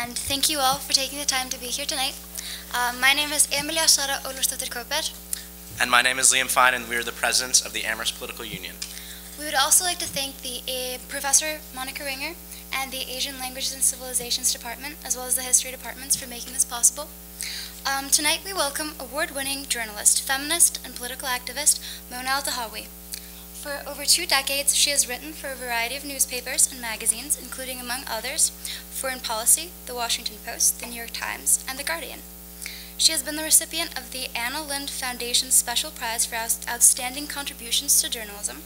and thank you all for taking the time to be here tonight. Uh, my name is Emilia Sara Olursdottir Kopet. And my name is Liam Fine, and we are the presidents of the Amherst Political Union. We would also like to thank the uh, Professor Monica Ringer and the Asian Languages and Civilizations Department, as well as the History Departments, for making this possible. Um, tonight we welcome award-winning journalist, feminist, and political activist Mona Eltahawy. For over two decades, she has written for a variety of newspapers and magazines, including, among others, Foreign Policy, The Washington Post, The New York Times, and The Guardian. She has been the recipient of the Anna Lindh Foundation's Special Prize for Outstanding Contributions to Journalism,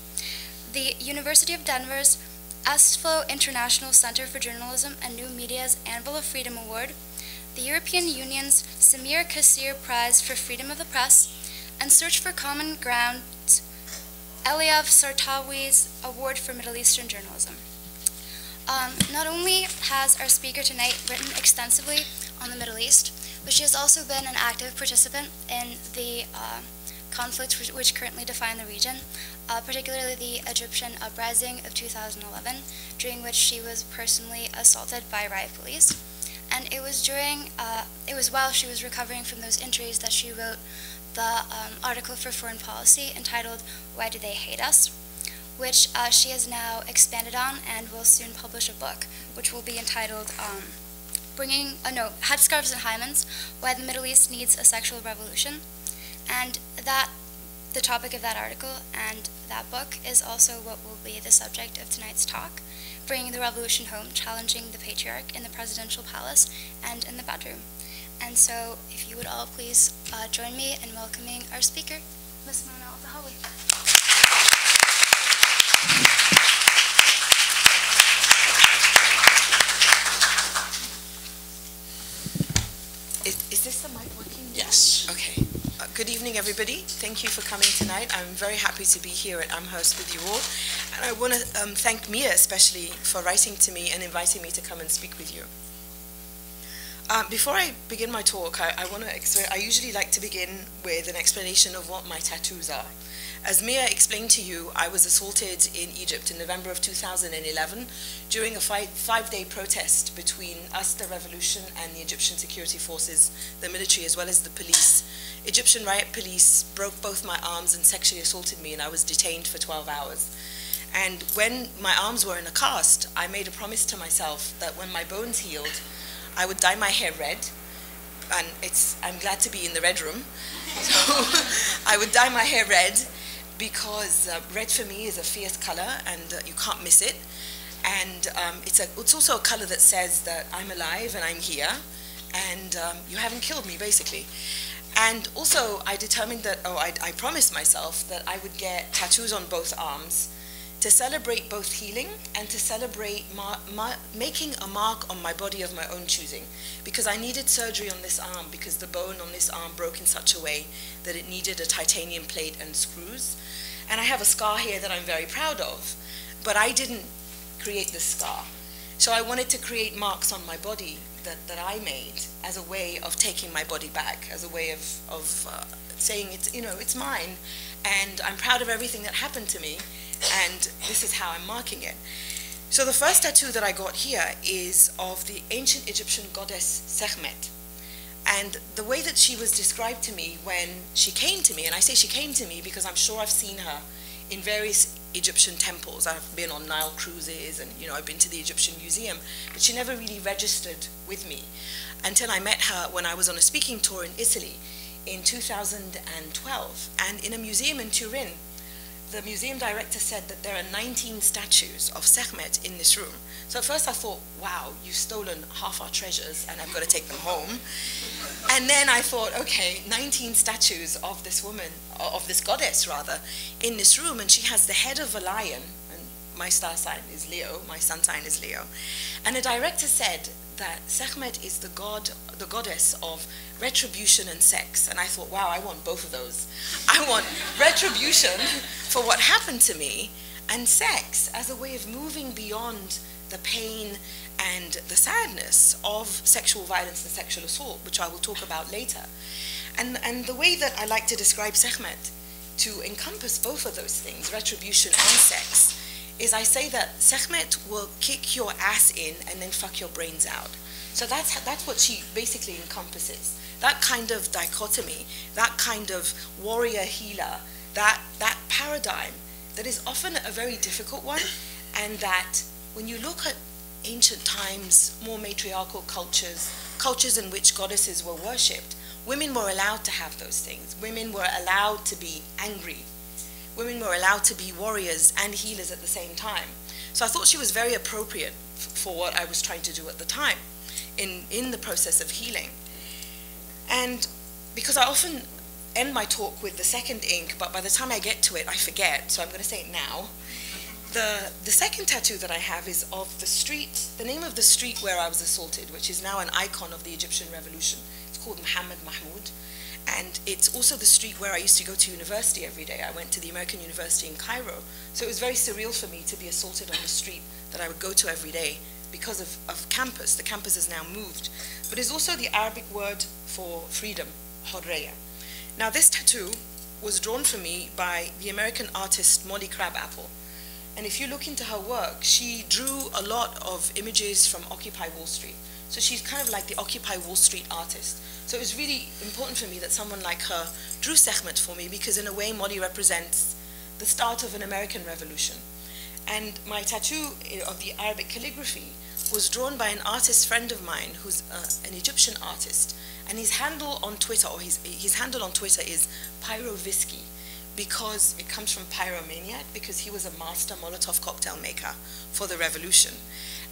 the University of Denver's Estlow International Center for Journalism and New Media's Anvil of Freedom Award, the European Union's Samir Kassir Prize for Freedom of the Press, and Search for Common Ground's Eliav Sartawi's Award for Middle Eastern Journalism. Um, not only has our speaker tonight written extensively on the Middle East, but she has also been an active participant in the uh, conflicts which, which, currently define the region, uh, particularly the Egyptian uprising of 2011, during which she was personally assaulted by riot police. And it was during, uh, it was while she was recovering from those injuries that she wrote the um, article for Foreign Policy entitled Why Do They Hate Us? which uh, she has now expanded on and will soon publish a book, which will be entitled um, Bringing, uh, no, Headscarves and Hymens, Why the Middle East Needs a Sexual Revolution. And that, the topic of that article and that book is also what will be the subject of tonight's talk bringing the revolution home, challenging the patriarch in the presidential palace and in the bedroom. And so, if you would all please uh, join me in welcoming our speaker, Ms. Mona Eltahawy. Is, is this the mic working? Yes. Okay. Uh, good evening, everybody. Thank you for coming tonight. I'm very happy to be here at Amherst with you all. And I want to um, thank Mia especially for writing to me and inviting me to come and speak with you. Um, before I begin my talk, I, I want to. I usually like to begin with an explanation of what my tattoos are. As Mia explained to you, I was assaulted in Egypt in November of 2011 during a five, five-day protest between us, the revolution, and the Egyptian security forces, the military, as well as the police. Egyptian riot police broke both my arms and sexually assaulted me, and I was detained for 12 hours. And when my arms were in a cast, I made a promise to myself that when my bones healed, I would dye my hair red, and it's, I'm glad to be in the red room. So I would dye my hair red because uh, red for me is a fierce color and uh, you can't miss it. And um, it's, a, it's also a color that says that I'm alive and I'm here and um, you haven't killed me, basically. And also, I determined that, oh, I, I promised myself that I would get tattoos on both arms to celebrate both healing and to celebrate making a mark on my body of my own choosing. Because I needed surgery on this arm because the bone on this arm broke in such a way that it needed a titanium plate and screws. And I have a scar here that I'm very proud of, but I didn't create the scar. So I wanted to create marks on my body that, that I made as a way of taking my body back, as a way of, of uh, saying it's, you know, it's mine, and I'm proud of everything that happened to me, and this is how I'm marking it. So the first tattoo that I got here is of the ancient Egyptian goddess Sekhmet. And the way that she was described to me when she came to me, and I say she came to me because I'm sure I've seen her in various Egyptian temples. I've been on Nile cruises and, you know, I've been to the Egyptian Museum, but she never really registered with me until I met her when I was on a speaking tour in Italy in 2012. And in a museum in Turin, the museum director said that there are 19 statues of Sekhmet in this room. So at first I thought, wow, you've stolen half our treasures and I've got to take them home. And then I thought, okay, 19 statues of this woman, of this goddess rather, in this room, and she has the head of a lion, and my star sign is Leo, my sun sign is Leo. And the director said that Sekhmet is the god, the goddess of retribution and sex. And I thought, wow, I want both of those. I want retribution for what happened to me and sex as a way of moving beyond the pain and the sadness of sexual violence and sexual assault, which I will talk about later. And, and the way that I like to describe Sekhmet to encompass both of those things, retribution and sex, is I say that Sekhmet will kick your ass in and then fuck your brains out. So that's, that's what she basically encompasses. That kind of dichotomy, that kind of warrior healer, that, that paradigm that is often a very difficult one, and that when you look at ancient times, more matriarchal cultures, cultures in which goddesses were worshipped, women were allowed to have those things. Women were allowed to be angry. Women were allowed to be warriors and healers at the same time. So I thought she was very appropriate for what I was trying to do at the time in, in the process of healing. And because I often end my talk with the second ink, but by the time I get to it, I forget, so I'm going to say it now. The, the second tattoo that I have is of the street, the name of the street where I was assaulted, which is now an icon of the Egyptian revolution. It's called Muhammad Mahmoud. And it's also the street where I used to go to university every day. I went to the American University in Cairo. So it was very surreal for me to be assaulted on the street that I would go to every day because of, of campus. The campus has now moved. But it's also the Arabic word for freedom, hurriya. Now this tattoo was drawn for me by the American artist Molly Crabapple. And if you look into her work, she drew a lot of images from Occupy Wall Street. So she's kind of like the Occupy Wall Street artist. So it was really important for me that someone like her drew Sekhmet for me because in a way Molly represents the start of an American revolution. And my tattoo of the Arabic calligraphy was drawn by an artist friend of mine who's uh, an Egyptian artist. And his handle on Twitter, or his, his handle on Twitter is Pyrovisky because it comes from pyromaniac, because he was a master Molotov cocktail maker for the revolution.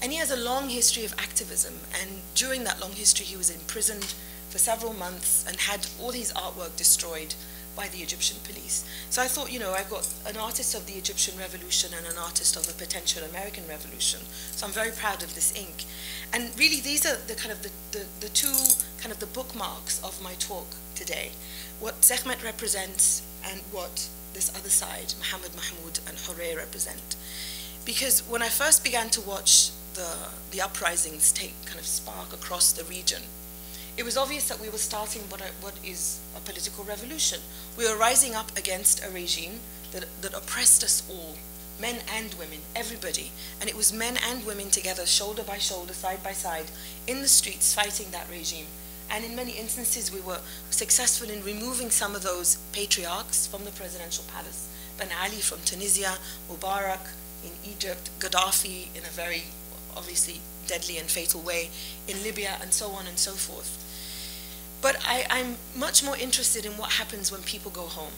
And he has a long history of activism, and during that long history, he was imprisoned for several months and had all his artwork destroyed by the Egyptian police. So I thought, you know, I've got an artist of the Egyptian revolution and an artist of a potential American revolution. So I'm very proud of this ink. And really, these are the kind of the, the, the two kind of the bookmarks of my talk today. What Sekhmet represents and what this other side, Mohammed Mahmoud and Hurriya represent. Because when I first began to watch the, the uprisings take kind of spark across the region, it was obvious that we were starting what, what is a political revolution. We were rising up against a regime that, that oppressed us all, men and women, everybody. And it was men and women together, shoulder by shoulder, side by side, in the streets fighting that regime. And in many instances, we were successful in removing some of those patriarchs from the presidential palace. Ben Ali from Tunisia, Mubarak in Egypt, Gaddafi in a very obviously deadly and fatal way in Libya, and so on and so forth. But I, I'm much more interested in what happens when people go home.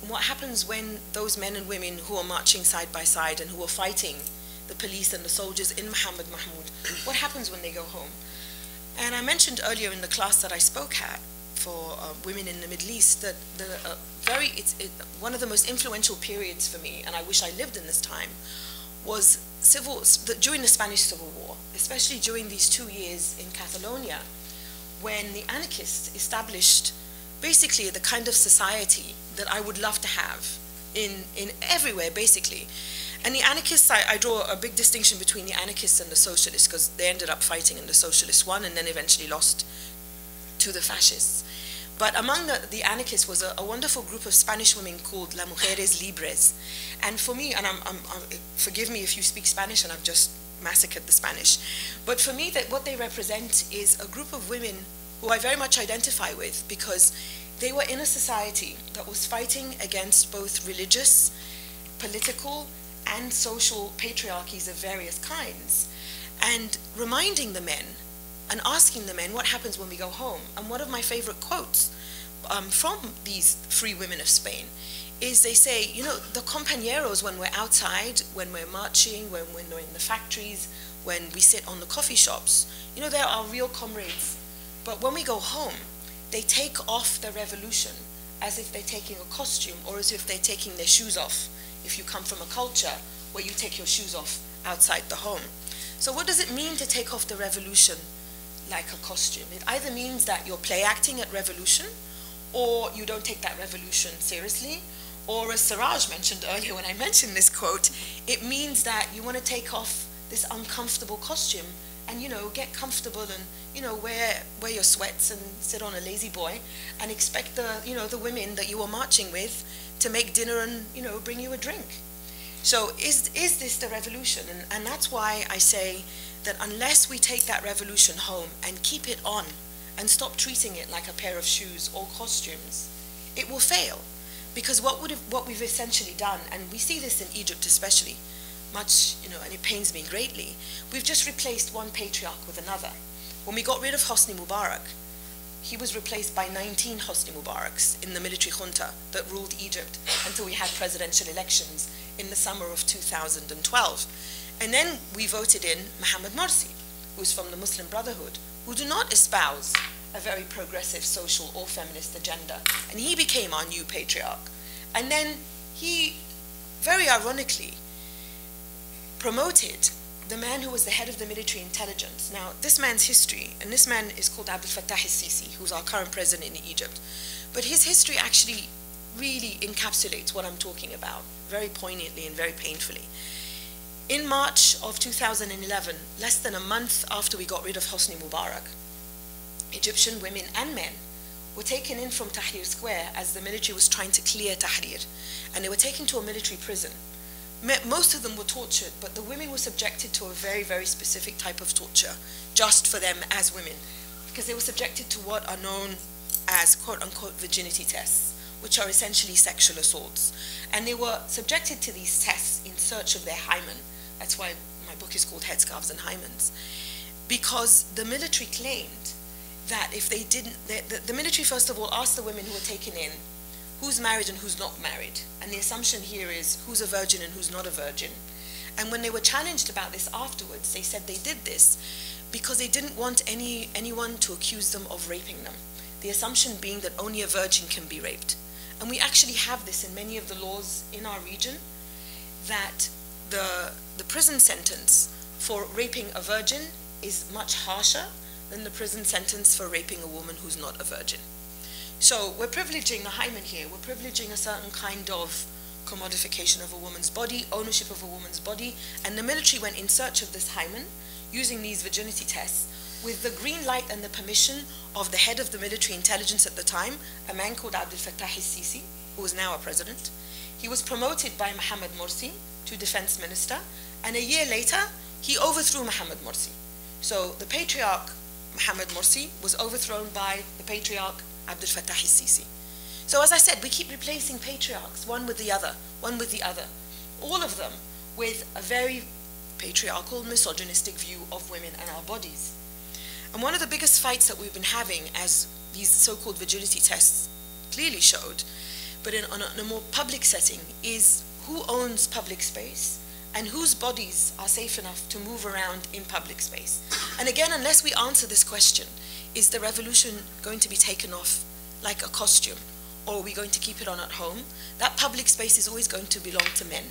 And What happens when those men and women who are marching side by side and who are fighting the police and the soldiers in Muhammad Mahmoud, what happens when they go home? And I mentioned earlier in the class that I spoke at for uh, women in the Middle East that the uh, very it's it, one of the most influential periods for me, and I wish I lived in this time, was civil during the Spanish Civil War, especially during these two years in Catalonia, when the anarchists established basically the kind of society that I would love to have in in everywhere, basically. And the anarchists, I, I, draw a big distinction between the anarchists and the socialists because they ended up fighting and the socialists won and then eventually lost to the fascists. But among the, the anarchists was a, a, wonderful group of Spanish women called La Mujeres Libres. And for me, and I'm, I'm, I'm, forgive me if you speak Spanish and I've just massacred the Spanish, but for me, that what they represent is a group of women who I very much identify with because they were in a society that was fighting against both religious, political, and social patriarchies of various kinds, and reminding the men and asking the men what happens when we go home. And one of my favorite quotes um, from these free women of Spain is they say, you know, the compañeros when we're outside, when we're marching, when, we're in the factories, when we sit on the coffee shops, you know, they're our real comrades. But when we go home, they take off the revolution as if they're taking a costume or as if they're taking their shoes off if you come from a culture where you take your shoes off outside the home. So what does it mean to take off the revolution like a costume? It either means that you're play acting at revolution or you don't take that revolution seriously, or as Siraj mentioned earlier when I mentioned this quote, it means that you want to take off this uncomfortable costume and you know get comfortable and you know wear wear your sweats and sit on a lazy boy and expect the you know the women that you were marching with to make dinner and, you know, bring you a drink. So is, is this the revolution? And, and that's why I say that unless we take that revolution home and keep it on and stop treating it like a pair of shoes or costumes, it will fail. Because what, would have, what we've essentially done, and we see this in Egypt especially, much, you know, and it pains me greatly, we've just replaced one patriarch with another. When we got rid of Hosni Mubarak, he was replaced by 19 Hosni Mubaraks in the military junta that ruled Egypt until we had presidential elections in the summer of 2012. And then we voted in Mohammed Morsi, who's from the Muslim Brotherhood, who do not espouse a very progressive social or feminist agenda. And he became our new patriarch. And then he, very ironically, promoted the man who was the head of the military intelligence. Now, this man's history, and this man is called Abdel Fattah al-Sisi, who's our current president in Egypt. But his history actually really encapsulates what I'm talking about very poignantly and very painfully. In March of 2011, less than a month after we got rid of Hosni Mubarak, Egyptian women and men were taken in from Tahrir Square as the military was trying to clear Tahrir, and they were taken to a military prison most of them were tortured, but the women were subjected to a very, very specific type of torture just for them as women, because they were subjected to what are known as quote unquote virginity tests, which are essentially sexual assaults. And they were subjected to these tests in search of their hymen. That's why my book is called Headscarves and Hymens, because the military claimed that if they didn't, the, the, military first of all asked the women who were taken in who's married and who's not married. And the assumption here is who's a virgin and who's not a virgin. And when they were challenged about this afterwards, they said they did this because they didn't want any, anyone to accuse them of raping them. The assumption being that only a virgin can be raped. And we actually have this in many of the laws in our region that the, the prison sentence for raping a virgin is much harsher than the prison sentence for raping a woman who's not a virgin. So we're privileging the hymen here. We're privileging a certain kind of commodification of a woman's body, ownership of a woman's body, and the military went in search of this hymen using these virginity tests with the green light and the permission of the head of the military intelligence at the time, a man called Abdel Fattah al-Sisi, who is now a president. He was promoted by Mohammed Morsi to defense minister, and a year later, he overthrew Mohammed Morsi. So the patriarch Mohammed Morsi was overthrown by the patriarch Abdel Fattah al-Sisi. So as I said, we keep replacing patriarchs, one with the other, one with the other. All of them with a very patriarchal, misogynistic view of women and our bodies. And one of the biggest fights that we've been having, as these so-called virginity tests clearly showed, but in, on a, in a more public setting, is who owns public space and whose bodies are safe enough to move around in public space. And again, unless we answer this question, is the revolution going to be taken off like a costume? Or are we going to keep it on at home? That public space is always going to belong to men.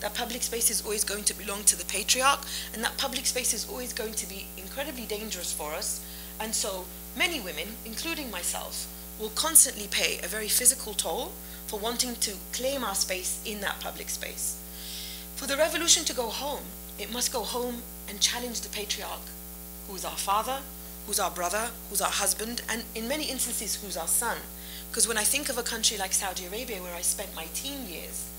That public space is always going to belong to the patriarch, and that public space is always going to be incredibly dangerous for us. And so many women, including myself, will constantly pay a very physical toll for wanting to claim our space in that public space. For the revolution to go home, it must go home and challenge the patriarch, who is our father, who's our brother, who's our husband, and in many instances, who's our son. Because when I think of a country like Saudi Arabia, where I spent my teen years,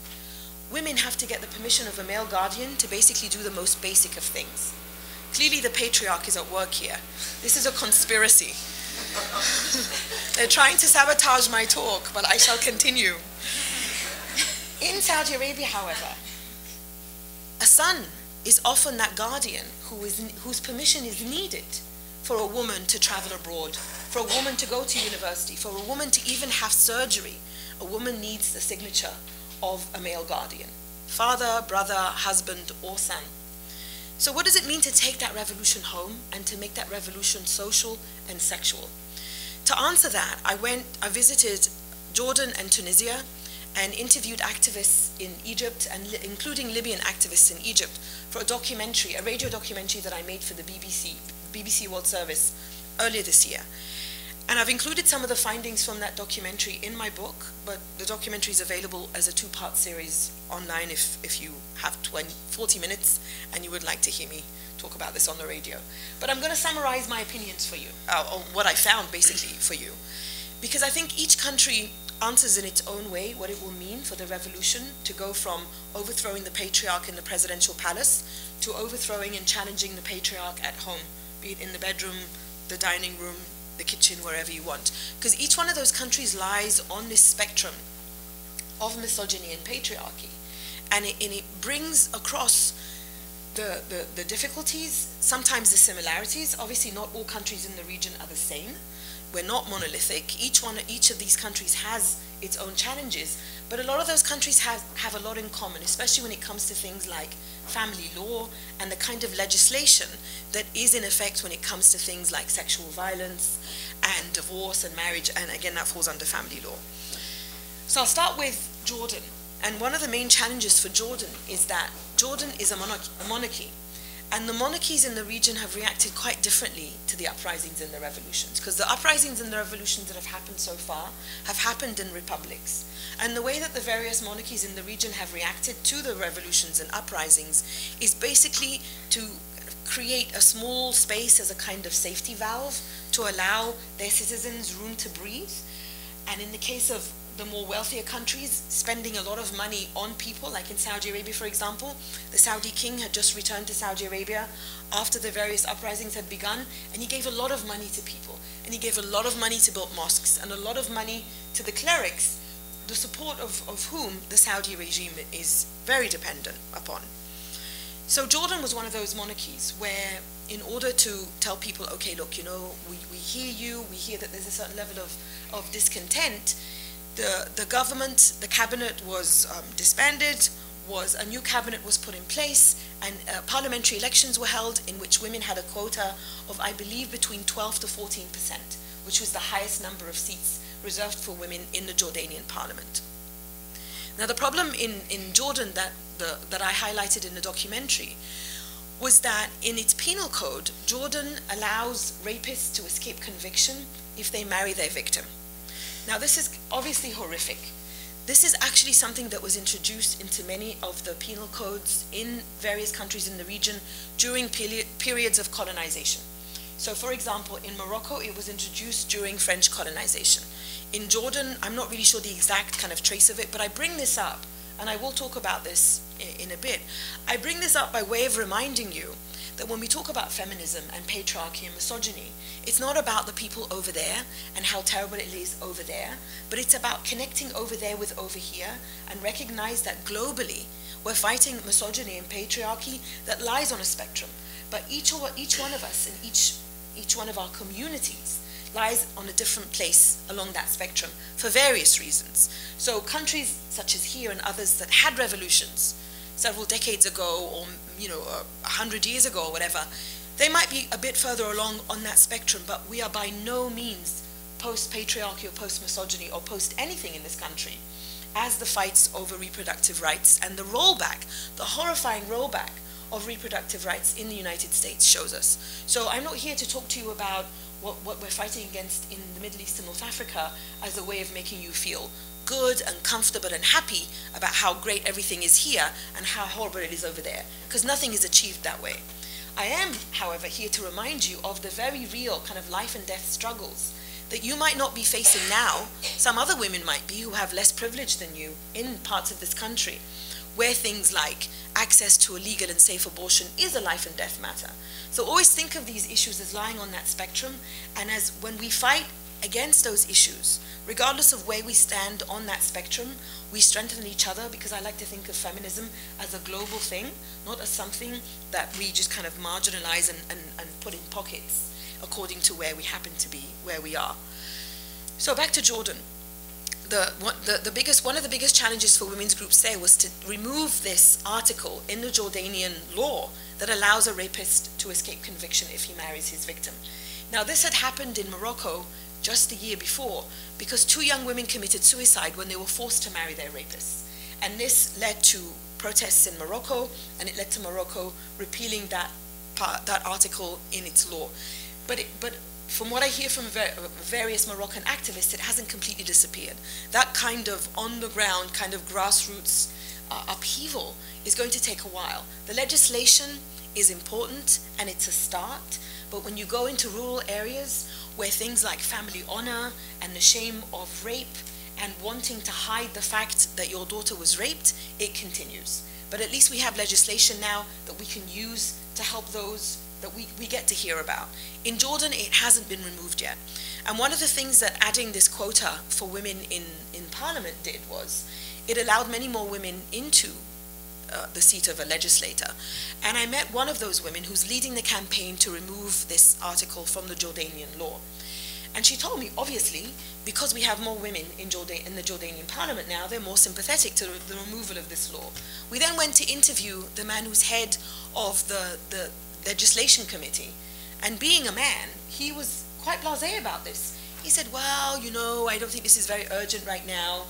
women have to get the permission of a male guardian to basically do the most basic of things. Clearly, the patriarch is at work here. This is a conspiracy. They're trying to sabotage my talk, but I shall continue. In Saudi Arabia, however, a son is often that guardian who is, whose permission is needed for a woman to travel abroad, for a woman to go to university, for a woman to even have surgery. A woman needs the signature of a male guardian father, brother, husband, or son. So, what does it mean to take that revolution home and to make that revolution social and sexual? To answer that, I went, I visited Jordan and Tunisia and interviewed activists in Egypt, and li including Libyan activists in Egypt, for a documentary, a radio documentary that I made for the BBC, BBC World Service earlier this year. And I've included some of the findings from that documentary in my book, but the documentary is available as a two-part series online if, if you have 20, 40 minutes and you would like to hear me talk about this on the radio. But I'm going to summarize my opinions for you, uh, or what I found basically for you, because I think each country answers in its own way what it will mean for the revolution to go from overthrowing the patriarch in the presidential palace to overthrowing and challenging the patriarch at home, be it in the bedroom, the dining room, the kitchen, wherever you want. Because each one of those countries lies on this spectrum of misogyny and patriarchy. And it, and it brings across the, the, the difficulties, sometimes the similarities. Obviously, not all countries in the region are the same. We're not monolithic. Each one, each of these countries has its own challenges, but a lot of those countries have, have a lot in common, especially when it comes to things like family law and the kind of legislation that is in effect when it comes to things like sexual violence and divorce and marriage, and again, that falls under family law. So I'll start with Jordan. And one of the main challenges for Jordan is that Jordan is a, monarch- a monarchy. And the monarchies in the region have reacted quite differently to the uprisings and the revolutions, because the uprisings and the revolutions that have happened so far have happened in republics. And the way that the various monarchies in the region have reacted to the revolutions and uprisings is basically to create a small space as a kind of safety valve to allow their citizens room to breathe. And in the case of the more wealthier countries spending a lot of money on people, like in Saudi Arabia, for example. The Saudi king had just returned to Saudi Arabia after the various uprisings had begun, and he gave a lot of money to people. And he gave a lot of money to build mosques and a lot of money to the clerics, the support of, of whom the Saudi regime is very dependent upon. So Jordan was one of those monarchies where in order to tell people, okay, look, you know, we, we hear you, we hear that there's a certain level of, of discontent, the, the government, the cabinet was um, disbanded, was a new cabinet was put in place, and uh, parliamentary elections were held in which women had a quota of, I believe, between 12 to 14 percent, which was the highest number of seats reserved for women in the Jordanian parliament. Now, the problem in, in Jordan that, the, that I highlighted in the documentary was that in its penal code, Jordan allows rapists to escape conviction if they marry their victim. Now, this is obviously horrific. This is actually something that was introduced into many of the penal codes in various countries in the region during peri- periods of colonization. So, for example, in Morocco, it was introduced during French colonization. In Jordan, I'm not really sure the exact kind of trace of it, but I bring this up, and I will talk about this in a bit. I bring this up by way of reminding you that when we talk about feminism and patriarchy and misogyny, it's not about the people over there and how terrible it is over there, but it's about connecting over there with over here and recognize that globally we're fighting misogyny and patriarchy that lies on a spectrum. But each, each one of us and each, each one of our communities lies on a different place along that spectrum for various reasons. So countries such as here and others that had revolutions several decades ago or you know a hundred years ago or whatever, they might be a bit further along on that spectrum, but we are by no means post-patriarchy or post-misogyny or post anything in this country as the fights over reproductive rights and the rollback, the horrifying rollback of reproductive rights in the United States shows us. So I'm not here to talk to you about what, what we're fighting against in the Middle East and North Africa as a way of making you feel good and comfortable and happy about how great everything is here and how horrible it is over there, because nothing is achieved that way. I am, however, here to remind you of the very real kind of life and death struggles that you might not be facing now. Some other women might be who have less privilege than you in parts of this country, where things like access to a legal and safe abortion is a life and death matter. So always think of these issues as lying on that spectrum, and as when we fight against those issues, regardless of where we stand on that spectrum, we strengthen each other because I like to think of feminism as a global thing, not as something that we just kind of marginalize and, and, and put in pockets according to where we happen to be, where we are. So back to Jordan. The, the, the biggest, one of the biggest challenges for women's groups there was to remove this article in the Jordanian law that allows a rapist to escape conviction if he marries his victim. Now, this had happened in Morocco just the year before because two young women committed suicide when they were forced to marry their rapists. And this led to protests in Morocco, and it led to Morocco repealing that, part, that article in its law. But, it, but from what I hear from various Moroccan activists, it hasn't completely disappeared. That kind of on the ground, kind of grassroots uh, upheaval is going to take a while. The legislation is important and it's a start, but when you go into rural areas where things like family honor and the shame of rape and wanting to hide the fact that your daughter was raped, it continues. But at least we have legislation now that we can use to help those that we, we get to hear about. In Jordan, it hasn't been removed yet. And one of the things that adding this quota for women in, in parliament did was it allowed many more women into uh, the seat of a legislator. And I met one of those women who's leading the campaign to remove this article from the Jordanian law. And she told me, obviously, because we have more women in, Jordan, in the Jordanian parliament now, they're more sympathetic to the removal of this law. We then went to interview the man who's head of the, the legislation committee. And being a man, he was quite blasé about this. He said, well, you know, I don't think this is very urgent right now.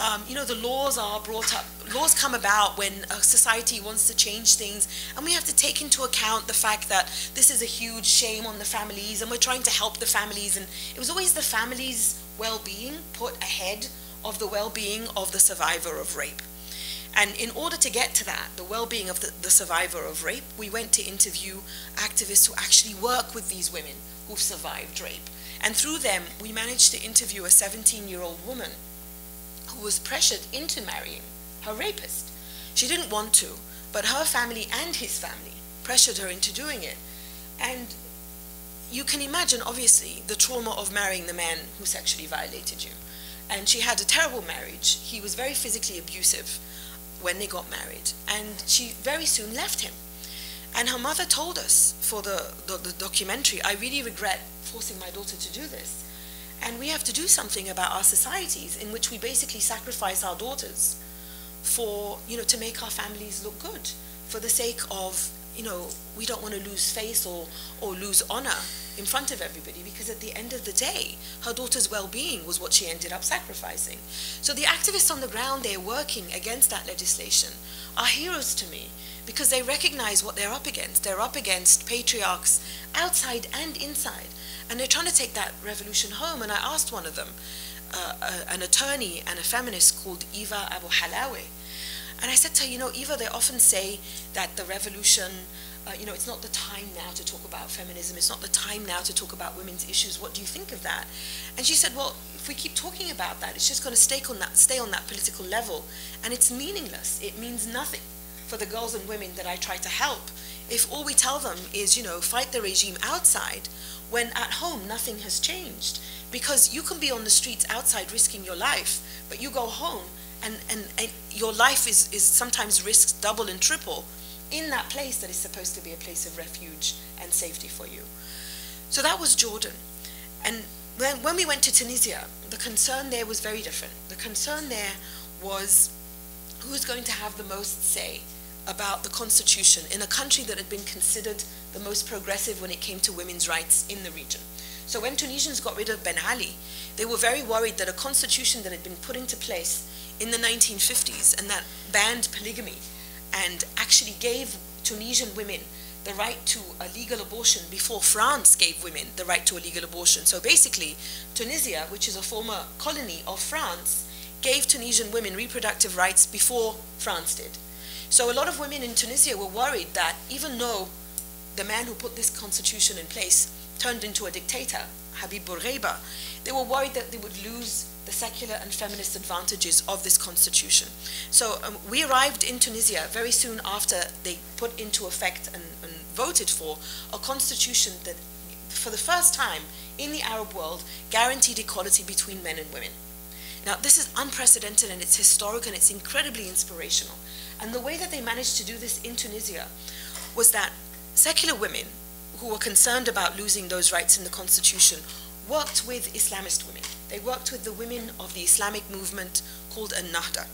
Um, you know, the laws are brought up, laws come about when a society wants to change things, and we have to take into account the fact that this is a huge shame on the families, and we're trying to help the families. And it was always the family's well being put ahead of the well being of the survivor of rape. And in order to get to that, the well being of the, the survivor of rape, we went to interview activists who actually work with these women who've survived rape. And through them, we managed to interview a 17 year old woman who was pressured into marrying her rapist. She didn't want to, but her family and his family pressured her into doing it. And you can imagine, obviously, the trauma of marrying the man who sexually violated you. And she had a terrible marriage. He was very physically abusive when they got married. And she very soon left him. And her mother told us for the, the, the documentary, I really regret forcing my daughter to do this and we have to do something about our societies in which we basically sacrifice our daughters for, you know, to make our families look good for the sake of, you know, we don't want to lose face or, or lose honor in front of everybody because at the end of the day, her daughter's well-being was what she ended up sacrificing. So the activists on the ground, they're working against that legislation, are heroes to me because they recognize what they're up against. They're up against patriarchs outside and inside and they're trying to take that revolution home. And I asked one of them, uh, uh, an attorney and a feminist called Eva Abu Halawi. And I said to her, you know, Eva, they often say that the revolution, uh, you know, it's not the time now to talk about feminism. It's not the time now to talk about women's issues. What do you think of that? And she said, well, if we keep talking about that, it's just going to stay on that, stay on that political level. And it's meaningless. It means nothing for the girls and women that I try to help if all we tell them is, you know, fight the regime outside when at home nothing has changed. Because you can be on the streets outside risking your life, but you go home and, and, and your life is, is sometimes risked double and triple in that place that is supposed to be a place of refuge and safety for you. So that was Jordan. And when, when we went to Tunisia, the concern there was very different. The concern there was who's going to have the most say about the constitution in a country that had been considered the most progressive when it came to women's rights in the region. So when Tunisians got rid of Ben Ali, they were very worried that a constitution that had been put into place in the 1950s and that banned polygamy and actually gave Tunisian women the right to a legal abortion before France gave women the right to a legal abortion. So basically, Tunisia, which is a former colony of France, gave Tunisian women reproductive rights before France did. So a lot of women in Tunisia were worried that even though the man who put this constitution in place turned into a dictator, Habib Bourguiba, they were worried that they would lose the secular and feminist advantages of this constitution. So um, we arrived in Tunisia very soon after they put into effect and, and voted for a constitution that, for the first time in the Arab world, guaranteed equality between men and women. Now, this is unprecedented and it's historic and it's incredibly inspirational. And the way that they managed to do this in Tunisia was that secular women who were concerned about losing those rights in the constitution worked with Islamist women. They worked with the women of the Islamic movement called An-Nahda.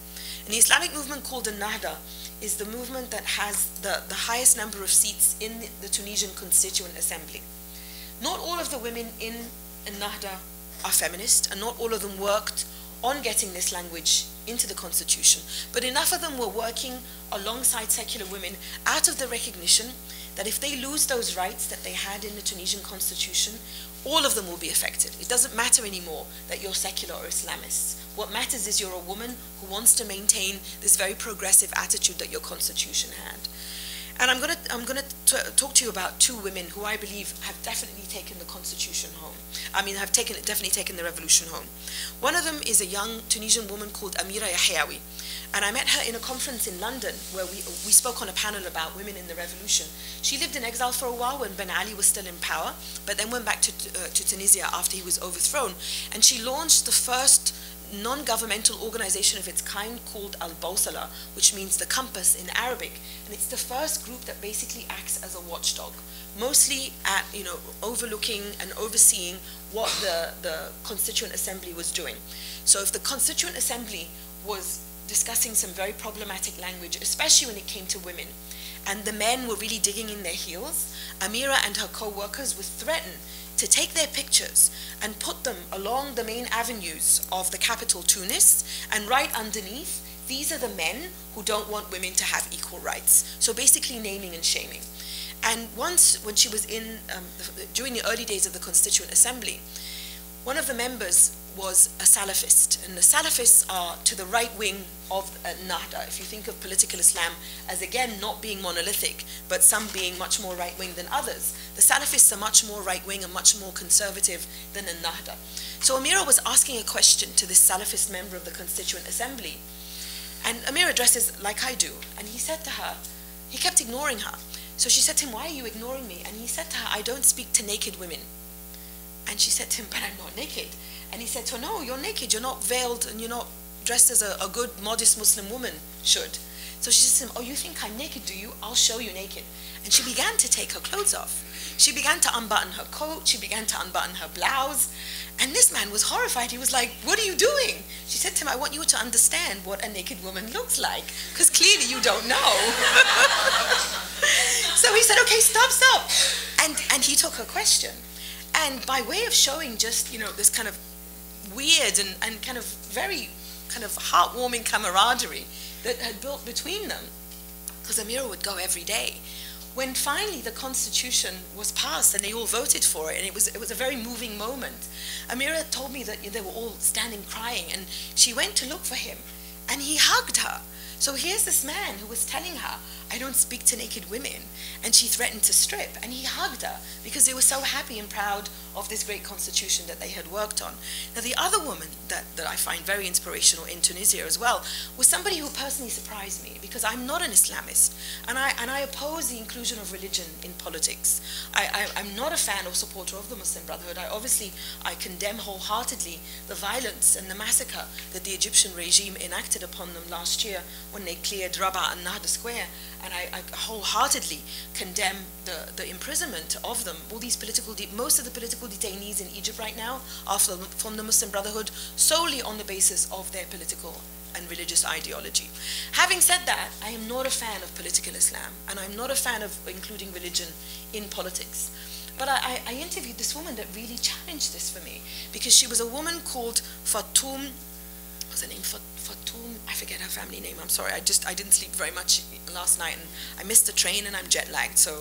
And the Islamic movement called An-Nahda is the movement that has the, the highest number of seats in the Tunisian Constituent Assembly. Not all of the women in An-Nahda are feminist, and not all of them worked on getting this language into the constitution, but enough of them were working alongside secular women out of the recognition that if they lose those rights that they had in the Tunisian constitution, all of them will be affected. It doesn't matter anymore that you're secular or Islamist. What matters is you're a woman who wants to maintain this very progressive attitude that your constitution had. And I'm going to I'm going to talk to you about two women who I believe have definitely taken the constitution home. I mean, have taken definitely taken the revolution home. One of them is a young Tunisian woman called Amira Yahyaoui. And I met her in a conference in London where we, we spoke on a panel about women in the revolution. She lived in exile for a while when Ben Ali was still in power, but then went back to, uh, to Tunisia after he was overthrown. And she launched the first non-governmental organization of its kind called Al-Bawsala, which means the compass in Arabic. And it's the first group that basically acts as a watchdog, mostly at, you know, overlooking and overseeing what the, the Constituent Assembly was doing. So if the Constituent Assembly was discussing some very problematic language, especially when it came to women, and the men were really digging in their heels, Amira and her co-workers would threaten to take their pictures and put them along the main avenues of the capital Tunis and right underneath these are the men who don't want women to have equal rights. So basically naming and shaming. And once, when she was in, um, during the early days of the Constituent Assembly, one of the members was a Salafist, and the Salafists are to the right wing of uh, Nahda. If you think of political Islam as again not being monolithic, but some being much more right wing than others, the Salafists are much more right wing and much more conservative than the Nahda. So Amira was asking a question to this Salafist member of the Constituent Assembly, and Amira addresses like I do, and he said to her, he kept ignoring her. So she said to him, Why are you ignoring me? And he said to her, I don't speak to naked women. And she said to him, But I'm not naked. And he said to her, No, you're naked. You're not veiled and you're not dressed as a, a good, modest Muslim woman should. So she said to him, Oh, you think I'm naked, do you? I'll show you naked. And she began to take her clothes off. She began to unbutton her coat. She began to unbutton her blouse. And this man was horrified. He was like, What are you doing? She said to him, I want you to understand what a naked woman looks like, because clearly you don't know. so he said, Okay, stop, stop. And, and he took her question. And by way of showing just, you know, this kind of weird and, and kind of very kind of heartwarming camaraderie that had built between them, because Amira would go every day. When finally the constitution was passed and they all voted for it, and it was, it was a very moving moment, Amira told me that they were all standing crying, and she went to look for him, and he hugged her. So here's this man who was telling her, I don't speak to naked women. And she threatened to strip. And he hugged her because they were so happy and proud of this great constitution that they had worked on. Now, the other woman that, that I find very inspirational in Tunisia as well was somebody who personally surprised me because I'm not an Islamist and I, and I oppose the inclusion of religion in politics. I, I, am not a fan or supporter of the Muslim Brotherhood. I obviously, I condemn wholeheartedly the violence and the massacre that the Egyptian regime enacted upon them last year when they cleared Rabaa and Nahda Square. And I, I wholeheartedly condemn the, the imprisonment of them. All these political, most of the political detainees in Egypt right now are from, from the Muslim Brotherhood solely on the basis of their political and religious ideology. Having said that, I am not a fan of political Islam, and I'm not a fan of including religion in politics. But I, I, interviewed this woman that really challenged this for me, because she was a woman called Fatoum was her name? Fatum, I forget her family name. I'm sorry. I just I didn't sleep very much last night, and I missed the train, and I'm jet lagged. So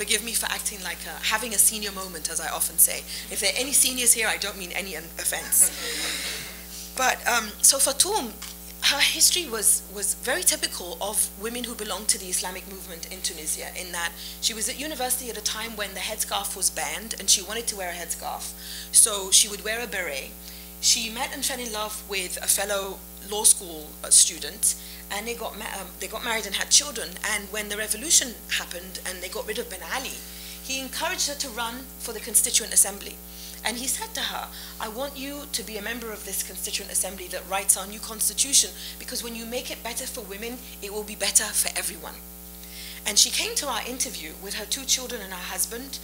forgive me for acting like a, having a senior moment, as I often say. If there are any seniors here, I don't mean any offense. But um, so Fatum, her history was was very typical of women who belonged to the Islamic movement in Tunisia. In that she was at university at a time when the headscarf was banned, and she wanted to wear a headscarf, so she would wear a beret she met and fell in love with a fellow law school uh, student, and they got um, they got married and had children. And when the revolution happened and they got rid of Ben Ali, he encouraged her to run for the Constituent Assembly. And he said to her, I want you to be a member of this Constituent Assembly that writes our new constitution, because when you make it better for women, it will be better for everyone. And she came to our interview with her two children and her husband,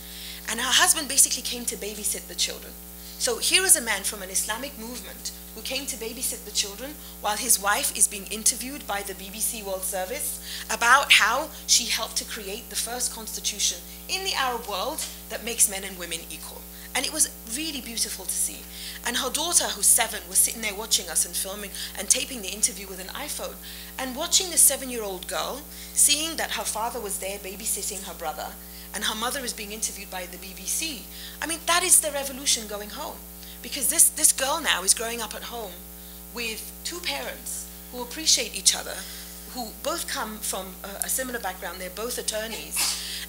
and her husband basically came to babysit the children. So here is a man from an Islamic movement who came to babysit the children while his wife is being interviewed by the BBC World Service about how she helped to create the first constitution in the Arab world that makes men and women equal. And it was really beautiful to see. And her daughter, who's seven, was sitting there watching us and filming and taping the interview with an iPhone. And watching the seven year old girl, seeing that her father was there babysitting her brother, and her mother is being interviewed by the BBC. I mean, that is the revolution going home. Because this, this girl now is growing up at home with two parents who appreciate each other, who both come from a, a similar background. They're both attorneys,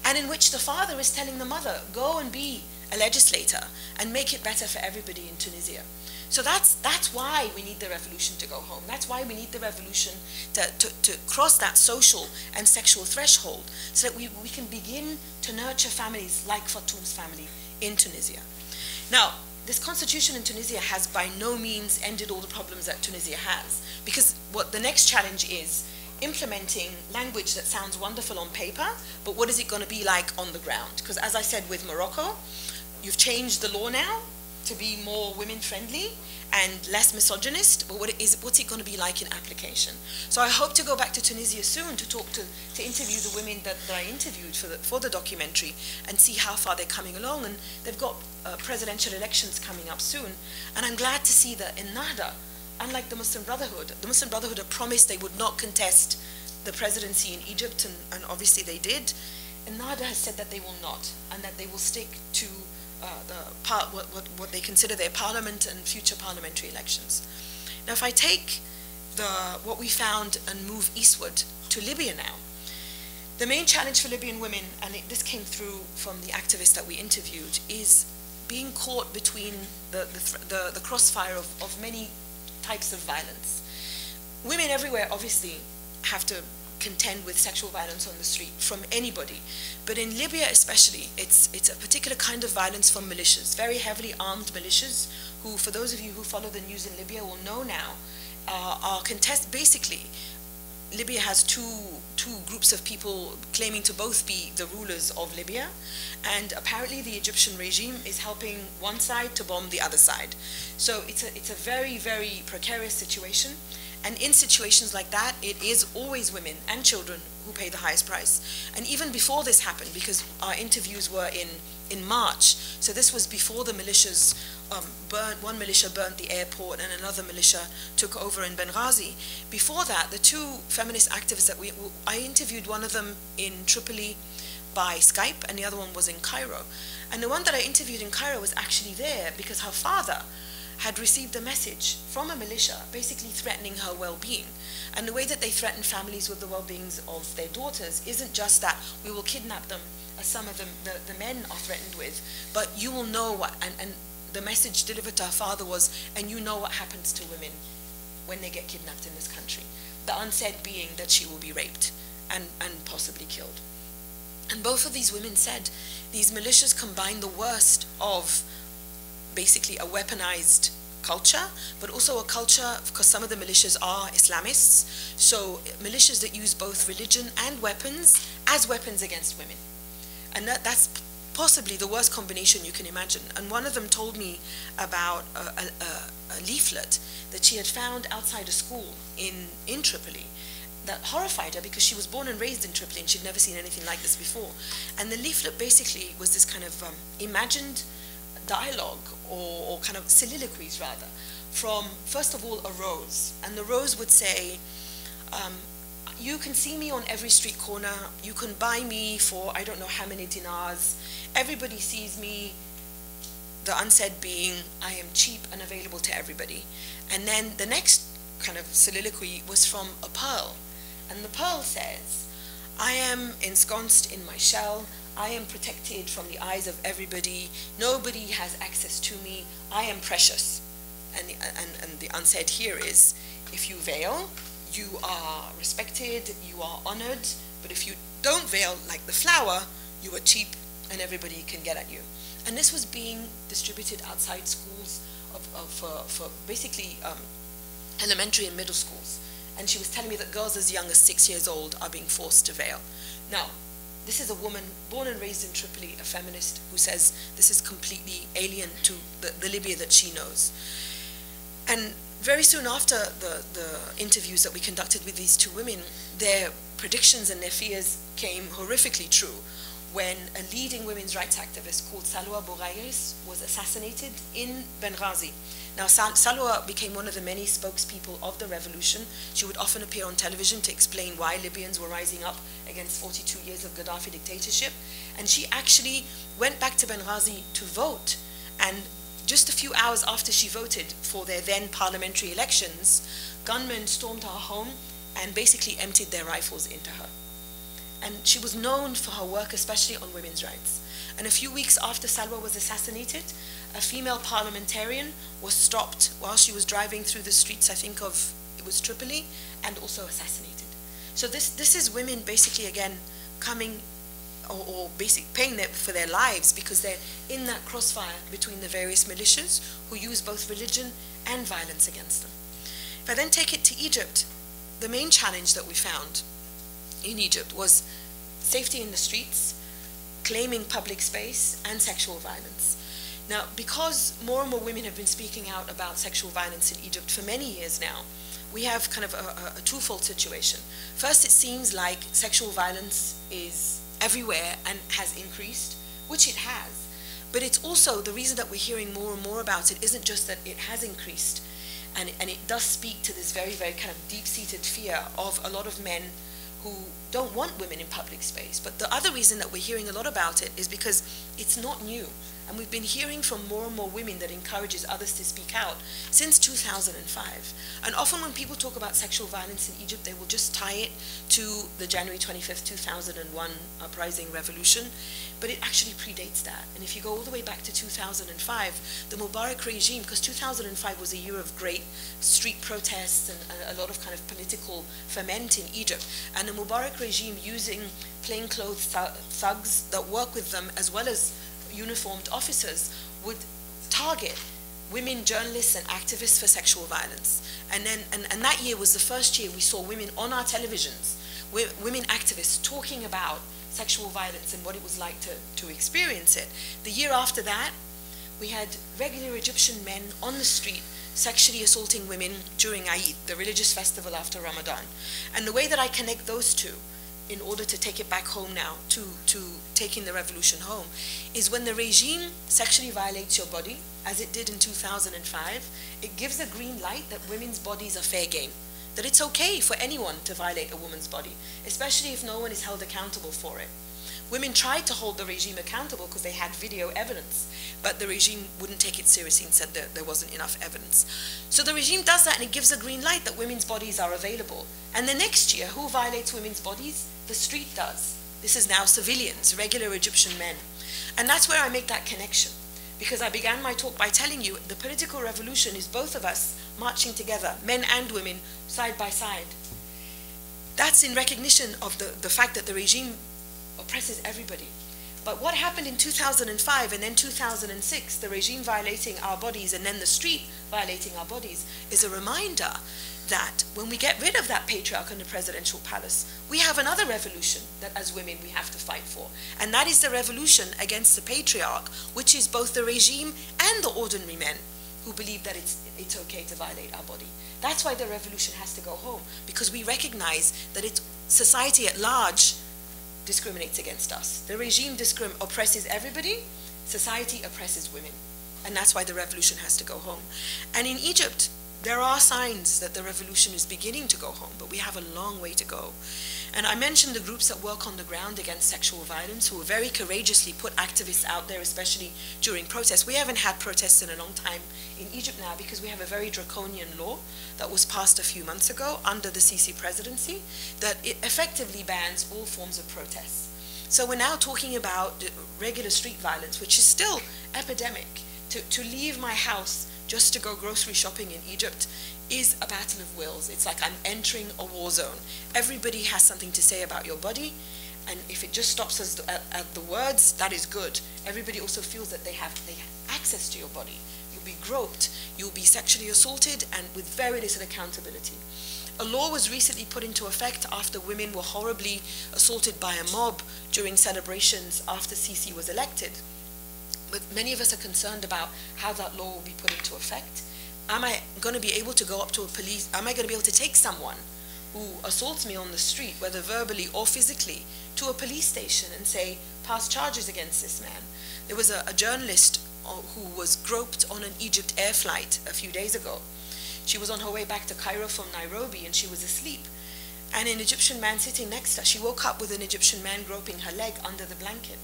and in which the father is telling the mother, "Go and be a legislator and make it better for everybody in Tunisia." So that's, that's why we need the revolution to go home. That's why we need the revolution to, to, to cross that social and sexual threshold so that we, we can begin to nurture families like Fatoum's family in Tunisia. Now, this constitution in Tunisia has by no means ended all the problems that Tunisia has because what the next challenge is implementing language that sounds wonderful on paper, but what is it going to be like on the ground? Because as I said with Morocco, you've changed the law now, to be more women friendly and less misogynist, but what is, what's it going to be like in application? So I hope to go back to Tunisia soon to talk to, to interview the women that, that I interviewed for the, for the documentary and see how far they're coming along. And they've got uh, presidential elections coming up soon. And I'm glad to see that Ennahda, unlike the Muslim Brotherhood, the Muslim Brotherhood had promised they would not contest the presidency in Egypt, and, and obviously they did. And Ennahda has said that they will not, and that they will stick to uh, the part, what, what, what they consider their parliament and future parliamentary elections. Now, if I take the, what we found and move eastward to Libya now, the main challenge for Libyan women, and it, this came through from the activists that we interviewed, is being caught between the, the, the, the crossfire of, of many types of violence. Women everywhere obviously have to contend with sexual violence on the street from anybody. But in Libya especially, it's, it's a particular kind of violence from militias, very heavily armed militias, who, for those of you who follow the news in Libya, will know now, uh, are contest basically Libya has two two groups of people claiming to both be the rulers of Libya, and apparently the Egyptian regime is helping one side to bomb the other side. So it's a it's a very very precarious situation. And in situations like that, it is always women and children who pay the highest price. And even before this happened, because our interviews were in, in March, so this was before the militias um, burned, one militia burned the airport and another militia took over in Benghazi. Before that, the two feminist activists that we, I interviewed one of them in Tripoli by Skype and the other one was in Cairo. And the one that I interviewed in Cairo was actually there because her father had received a message from a militia basically threatening her well-being. And the way that they threaten families with the well-beings of their daughters isn't just that we will kidnap them, as some of the, the men are threatened with, but you will know what, and, and the message delivered to her father was, and you know what happens to women when they get kidnapped in this country. The unsaid being that she will be raped and, and possibly killed. And both of these women said these militias combine the worst of basically a weaponized culture, but also a culture, because some of the militias are Islamists, so militias that use both religion and weapons as weapons against women. And that, that's possibly the worst combination you can imagine. And one of them told me about a, a, a leaflet that she had found outside a school in, in Tripoli that horrified her because she was born and raised in Tripoli and she'd never seen anything like this before. And the leaflet basically was this kind of um, imagined dialogue or, or kind of soliloquies rather from first of all a rose. And the rose would say um, you can see me on every street corner. You can buy me for i don't know how many dinars. Everybody sees me the unsaid being. I am cheap and available to everybody. And then the next kind of soliloquy was from a pearl. And the pearl says i am ensconced in my shell I am protected from the eyes of everybody. Nobody has access to me. I am precious. And the, and, and the unsaid here is if you veil, you are respected, you are honored. But if you don't veil like the flower, you are cheap and everybody can get at you. And this was being distributed outside schools of, of, for, for basically um, elementary and middle schools. And she was telling me that girls as young as six years old are being forced to veil. Now, this is a woman born and raised in Tripoli, a feminist, who says this is completely alien to the, the Libya that she knows. And very soon after the, the interviews that we conducted with these two women, their predictions and their fears came horrifically true when a leading women's rights activist called Salwa Bugaighis was assassinated in Benghazi. Now, Sal Salwa became one of the many spokespeople of the revolution. She would often appear on television to explain why Libyans were rising up against 42 years of Gaddafi dictatorship. And she actually went back to Benghazi to vote. And just a few hours after she voted for their then parliamentary elections, gunmen stormed her home, and basically emptied their rifles into her. And she was known for her work, especially on women's rights. And a few weeks after Salwa was assassinated, a female parliamentarian was stopped while she was driving through the streets, I think of, it was Tripoli, and also assassinated. So this, this is women basically, again, coming or, or basic paying their, for their lives because they're in that crossfire between the various militias who use both religion and violence against them. If I then take it to Egypt, the main challenge that we found in Egypt was safety in the streets, claiming public space, and sexual violence. Now, because more and more women have been speaking out about sexual violence in Egypt for many years now, we have kind of a, a, a twofold situation. First, it seems like sexual violence is everywhere and has increased, which it has. But it's also the reason that we're hearing more and more about it isn't just that it has increased, and, and it does speak to this very, very kind of deep seated fear of a lot of men who don't want women in public space. But the other reason that we're hearing a lot about it is because it's not new. And we've been hearing from more and more women that encourages others to speak out since 2005. And often when people talk about sexual violence in Egypt, they will just tie it to the January 25th, 2001 uprising revolution. But it actually predates that. And if you go all the way back to 2005, the Mubarak regime, because 2005 was a year of great street protests and a lot of kind of political ferment in Egypt, and the Mubarak regime using plainclothes thugs that work with them as well as uniformed officers would target women journalists and activists for sexual violence. And then, and, and that year was the first year we saw women on our televisions, women activists talking about sexual violence and what it was like to, to experience it. The year after that, we had regular Egyptian men on the street sexually assaulting women during Eid, the religious festival after Ramadan. And the way that I connect those two in order to take it back home now, to, to taking the revolution home, is when the regime sexually violates your body, as it did in 2005, it gives a green light that women's bodies are fair game. That it's okay for anyone to violate a woman's body, especially if no one is held accountable for it. Women tried to hold the regime accountable because they had video evidence, but the regime wouldn't take it seriously and said that there wasn't enough evidence. So the regime does that and it gives a green light that women's bodies are available. And the next year, who violates women's bodies? The street does. This is now civilians, regular Egyptian men. And that's where I make that connection. Because I began my talk by telling you the political revolution is both of us marching together, men and women, side by side. That's in recognition of the, the fact that the regime oppresses everybody. But what happened in 2005 and then 2006, the regime violating our bodies and then the street violating our bodies, is a reminder that when we get rid of that patriarch in the presidential palace, we have another revolution that as women we have to fight for. And that is the revolution against the patriarch, which is both the regime and the ordinary men who believe that it's, it's okay to violate our body. That's why the revolution has to go home, because we recognize that it's society at large discriminates against us. The regime oppresses everybody, society oppresses women. And that's why the revolution has to go home. And in Egypt, there are signs that the revolution is beginning to go home, but we have a long way to go. And I mentioned the groups that work on the ground against sexual violence who very courageously put activists out there, especially during protests. We haven't had protests in a long time in Egypt now because we have a very draconian law that was passed a few months ago under the Sisi presidency that effectively bans all forms of protests. So we're now talking about regular street violence, which is still epidemic. To, to leave my house just to go grocery shopping in Egypt is a battle of wills. It's like I'm entering a war zone. Everybody has something to say about your body, and if it just stops at, at the words, that is good. Everybody also feels that they have, they have access to your body. You'll be groped, you'll be sexually assaulted, and with very little accountability. A law was recently put into effect after women were horribly assaulted by a mob during celebrations after Sisi was elected. But many of us are concerned about how that law will be put into effect am I going to be able to go up to a police, am I going to be able to take someone who assaults me on the street, whether verbally or physically, to a police station and say, pass charges against this man? There was a, a journalist uh, who was groped on an EgyptAir flight a few days ago. She was on her way back to Cairo from Nairobi and she was asleep. And an Egyptian man sitting next to her, she woke up with an Egyptian man groping her leg under the blanket.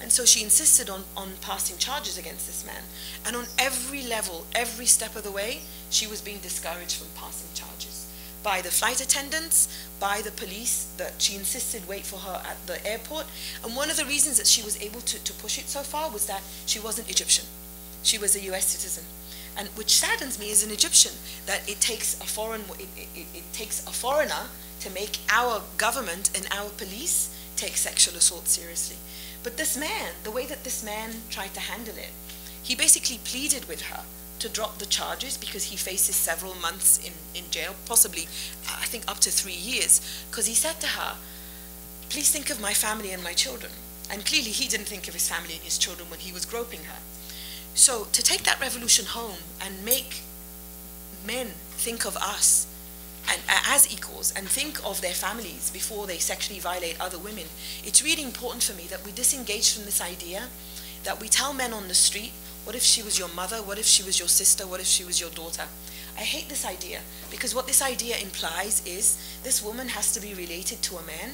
And so she insisted on, on passing charges against this man. And on every level, every step of the way, she was being discouraged from passing charges. by the flight attendants, by the police that she insisted wait for her at the airport. And one of the reasons that she was able to, to push it so far was that she wasn't Egyptian. She was a US citizen. And which saddens me as an Egyptian that it takes a foreign it, it, it takes a foreigner to make our government and our police take sexual assault seriously. But this man, the way that this man tried to handle it, he basically pleaded with her to drop the charges because he faces several months in, in jail, possibly, I think, up to three years. Because he said to her, Please think of my family and my children. And clearly, he didn't think of his family and his children when he was groping her. So, to take that revolution home and make men think of us and uh, as equals and think of their families before they sexually violate other women, it's really important for me that we disengage from this idea that we tell men on the street, what if she was your mother? What if she was your sister? What if she was your daughter? I hate this idea because what this idea implies is this woman has to be related to a man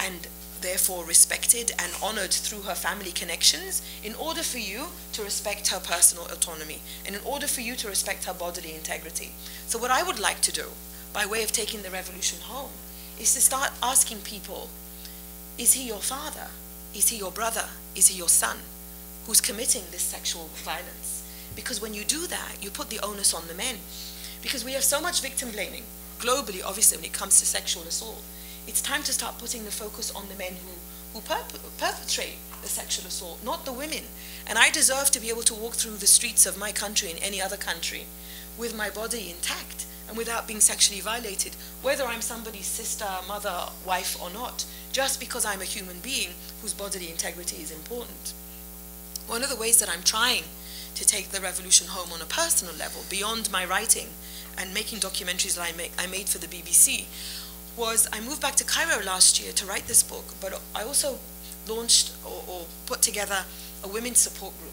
and therefore respected and honored through her family connections in order for you to respect her personal autonomy and in order for you to respect her bodily integrity. So what I would like to do by way of taking the revolution home is to start asking people, is he your father? Is he your brother? Is he your son who's committing this sexual violence? Because when you do that, you put the onus on the men. Because we have so much victim blaming globally, obviously, when it comes to sexual assault. It's time to start putting the focus on the men who, who perpetrate the sexual assault, not the women. And I deserve to be able to walk through the streets of my country and any other country with my body intact and without being sexually violated, whether I'm somebody's sister, mother, wife, or not, just because I'm a human being whose bodily integrity is important. One of the ways that I'm trying to take the revolution home on a personal level, beyond my writing and making documentaries that I, make, I made for the BBC, was I moved back to Cairo last year to write this book, but I also launched or, or put together a women's support group.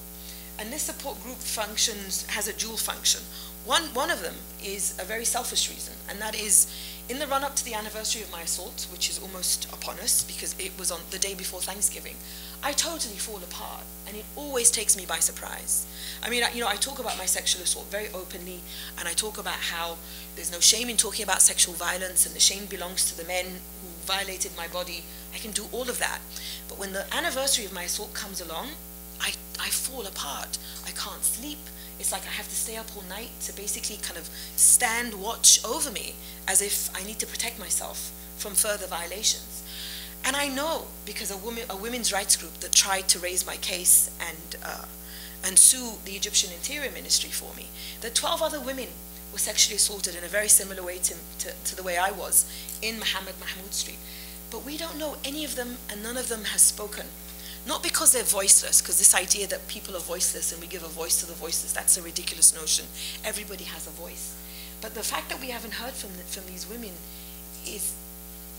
And this support group functions, has a dual function. One, one of them is a very selfish reason, and that is in the run up to the anniversary of my assault, which is almost upon us because it was on the day before Thanksgiving, I totally fall apart, and it always takes me by surprise. I mean, you know, I talk about my sexual assault very openly, and I talk about how there's no shame in talking about sexual violence, and the shame belongs to the men who violated my body. I can do all of that. But when the anniversary of my assault comes along, I, I fall apart. I can't sleep. It's like I have to stay up all night to basically kind of stand watch over me as if I need to protect myself from further violations. And I know because a, woman, a women's rights group that tried to raise my case and, uh, and sue the Egyptian Interior Ministry for me, that 12 other women were sexually assaulted in a very similar way to, to, to the way I was in Mohammed Mahmoud Street. But we don't know any of them, and none of them has spoken not because they're voiceless, because this idea that people are voiceless and we give a voice to the voiceless, that's a ridiculous notion. Everybody has a voice. But the fact that we haven't heard from, the, from these women is,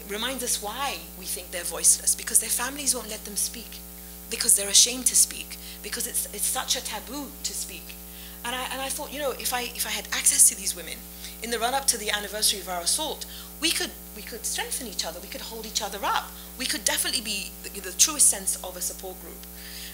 reminds us why we think they're voiceless, because their families won't let them speak, because they're ashamed to speak, because it's, it's such a taboo to speak. And I, and I thought, you know, if I, if I had access to these women in the run up to the anniversary of our assault, we could, we could strengthen each other, we could hold each other up. We could definitely be the, the truest sense of a support group.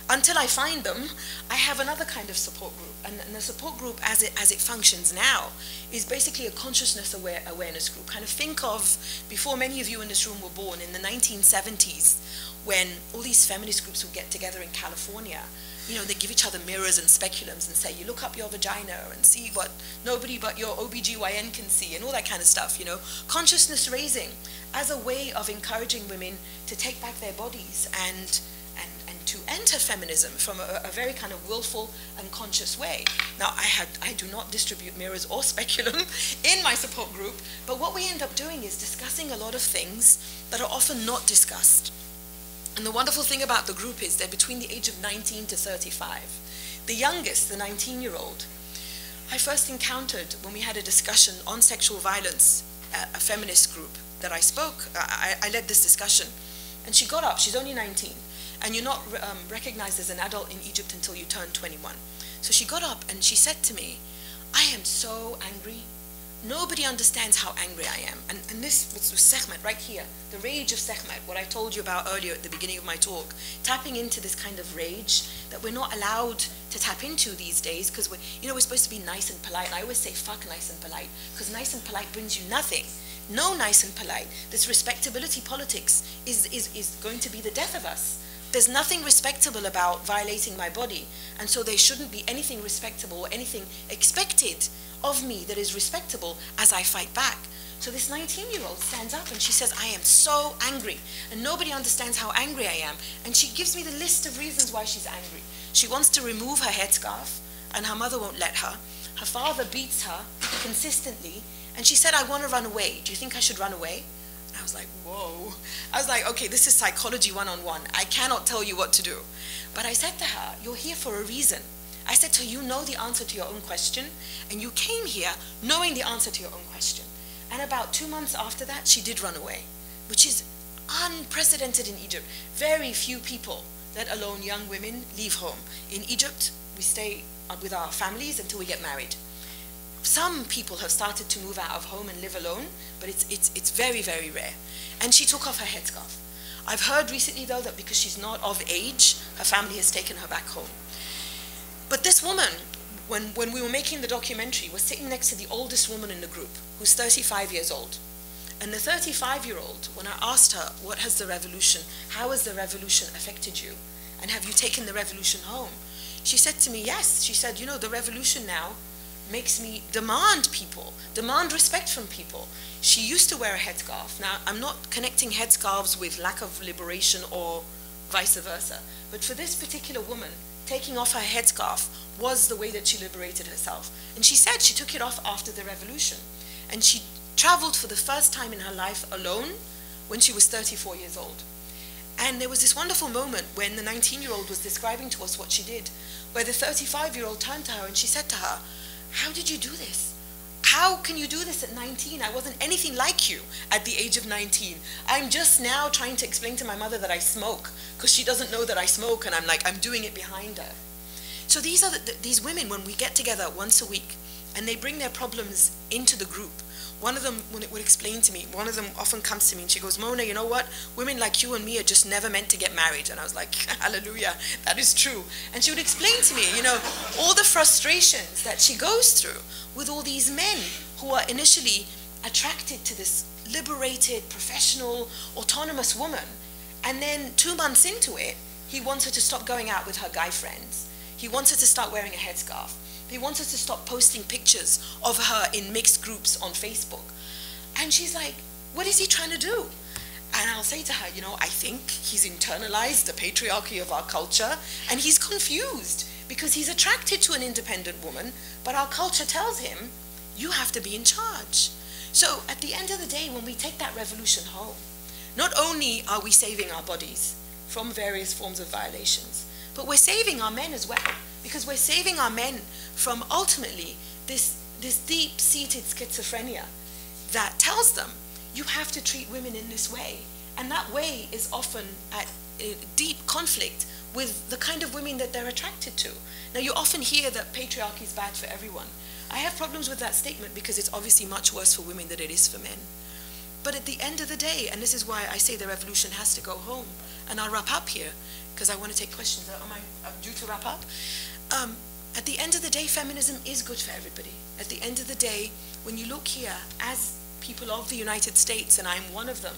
Until I find them, I have another kind of support group. And, and the support group, as it, as it functions now, is basically a consciousness aware, awareness group. Kind of think of, before many of you in this room were born, in the 1970s, when all these feminist groups would get together in California you know, they give each other mirrors and speculums and say, you look up your vagina and see what nobody but your OBGYN can see and all that kind of stuff, you know. Consciousness raising as a way of encouraging women to take back their bodies and and, and to enter feminism from a, a, very kind of willful and conscious way. Now, I, had, I do not distribute mirrors or speculum in my support group, but what we end up doing is discussing a lot of things that are often not discussed. And the wonderful thing about the group is they're between the age of 19 to 35. The youngest, the 19 year old, I first encountered when we had a discussion on sexual violence at a feminist group that I spoke. I, I led this discussion. And she got up, she's only 19, and you're not um, recognized as an adult in Egypt until you turn 21. So she got up and she said to me, I am so angry Nobody understands how angry I am. And, and this was Sekhmet right here, the rage of Sekhmet, what I told you about earlier at the beginning of my talk, tapping into this kind of rage that we're not allowed to tap into these days because we're, you know, we're supposed to be nice and polite. I always say fuck nice and polite because nice and polite brings you nothing. no nice and polite. This respectability politics is, is, is going to be the death of us. There's nothing respectable about violating my body, and so there shouldn't be anything respectable or anything expected of me that is respectable as I fight back. So this 19 year old stands up and she says, I am so angry. And nobody understands how angry I am. And she gives me the list of reasons why she's angry. She wants to remove her headscarf, and her mother won't let her. Her father beats her consistently, and she said, I want to run away. Do you think I should run away? I was like, whoa. I was like, okay, this is psychology one on one. I cannot tell you what to do. But I said to her, you're here for a reason. I said to her, you know the answer to your own question, and you came here knowing the answer to your own question. And about two months after that, she did run away, which is unprecedented in Egypt. Very few people, let alone young women, leave home. In Egypt, we stay with our families until we get married. Some people have started to move out of home and live alone, but it's, it's, it's very, very rare. And she took off her headscarf. I've heard recently, though, that because she's not of age, her family has taken her back home. But this woman, when, when we were making the documentary, was sitting next to the oldest woman in the group, who's 35 years old. And the 35 year old, when I asked her, What has the revolution, how has the revolution affected you? And have you taken the revolution home? She said to me, Yes. She said, You know, the revolution now makes me demand people, demand respect from people. She used to wear a headscarf. Now, I'm not connecting headscarves with lack of liberation or vice versa. But for this particular woman, taking off her headscarf was the way that she liberated herself. And she said she took it off after the revolution. And she traveled for the first time in her life alone when she was 34 years old. And there was this wonderful moment when the 19 year old was describing to us what she did, where the 35 year old turned to her and she said to her, How did you do this? How can you do this at 19? I wasn't anything like you at the age of 19. I'm just now trying to explain to my mother that I smoke because she doesn't know that I smoke, and I'm like, I'm doing it behind her. So these are the, these women when we get together once a week and they bring their problems into the group one of them when it would explain to me one of them often comes to me and she goes mona you know what? Women like you and me are just never meant to get married. And i was like hallelujah that is true. And she would explain to me you know all the frustrations that she goes through with all these men who are initially attracted to this liberated professional autonomous woman. And then two months into it he wants her to stop going out with her guy friends. He wants her to start wearing a headscarf he wants us to stop posting pictures of her in mixed groups on Facebook. And she's like, what is he trying to do? And I'll say to her, you know, I think he's internalized the patriarchy of our culture and he's confused because he's attracted to an independent woman, but our culture tells him, you have to be in charge. So at the end of the day, when we take that revolution home, not only are we saving our bodies from various forms of violations, but we're saving our men as well because we're saving our men from ultimately this, this deep seated schizophrenia that tells them you have to treat women in this way. And that way is often at deep conflict with the kind of women that they're attracted to. Now, you often hear that patriarchy is bad for everyone. I have problems with that statement because it's obviously much worse for women than it is for men. But at the end of the day, and this is why I say the revolution has to go home, and I'll wrap up here because I want to take questions. Am I due to wrap up? Um, at the end of the day, feminism is good for everybody. At the end of the day, when you look here, as people of the United States, and I'm one of them,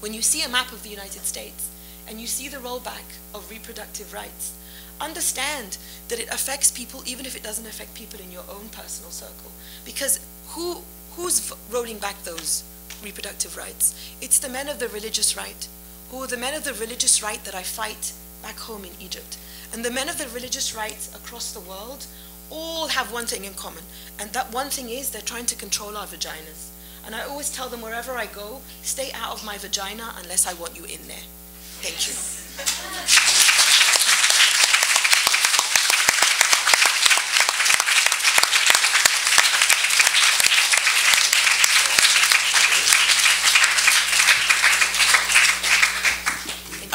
when you see a map of the United States and you see the rollback of reproductive rights, understand that it affects people even if it doesn't affect people in your own personal circle. Because who, who's rolling back those reproductive rights? It's the men of the religious right, who are the men of the religious right that I fight back home in Egypt. And the men of the religious rights across the world all have one thing in common. And that one thing is they're trying to control our vaginas. And I always tell them wherever I go, stay out of my vagina unless I want you in there. Thank you.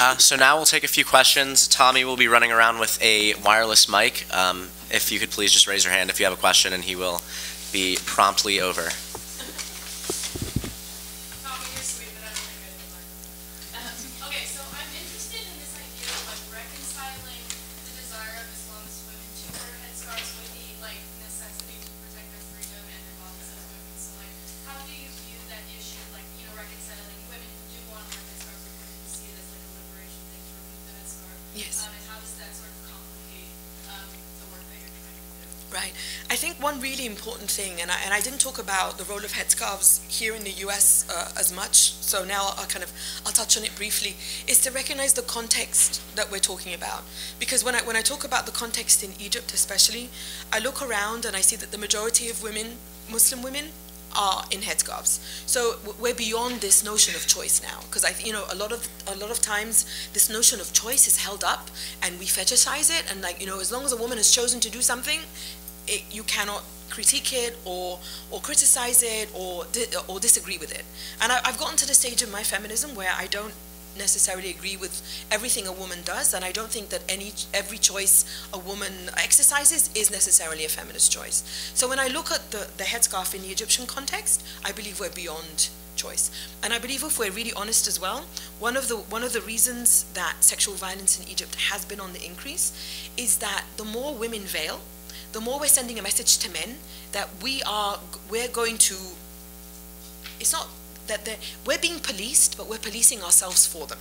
Uh, so now we'll take a few questions. Tommy will be running around with a wireless mic. Um, if you could please just raise your hand if you have a question, and he will be promptly over. Thing, and I, and I didn't talk about the role of headscarves here in the U.S. Uh, as much, so now I'll, kind of I'll touch on it briefly, is to recognize the context that we're talking about. Because when I when I talk about the context in Egypt, especially, I look around and I see that the majority of women, Muslim women, are in headscarves. So we're beyond this notion of choice now, because I, you know, a lot of a lot of times this notion of choice is held up, and we fetishize it, and like you know, as long as a woman has chosen to do something, it, you cannot critique it or or criticize it or or disagree with it. And I, I've gotten to the stage of my feminism where I don't necessarily agree with everything a woman does, and I don't think that any every choice a woman exercises is necessarily a feminist choice. So when I look at the, the headscarf in the Egyptian context, I believe we're beyond choice. And I believe if we're really honest as well, one of the one of the reasons that sexual violence in Egypt has been on the increase is that the more women veil, the more we're sending a message to men that we are we're going to it's not that we're being policed, but we're policing ourselves for them.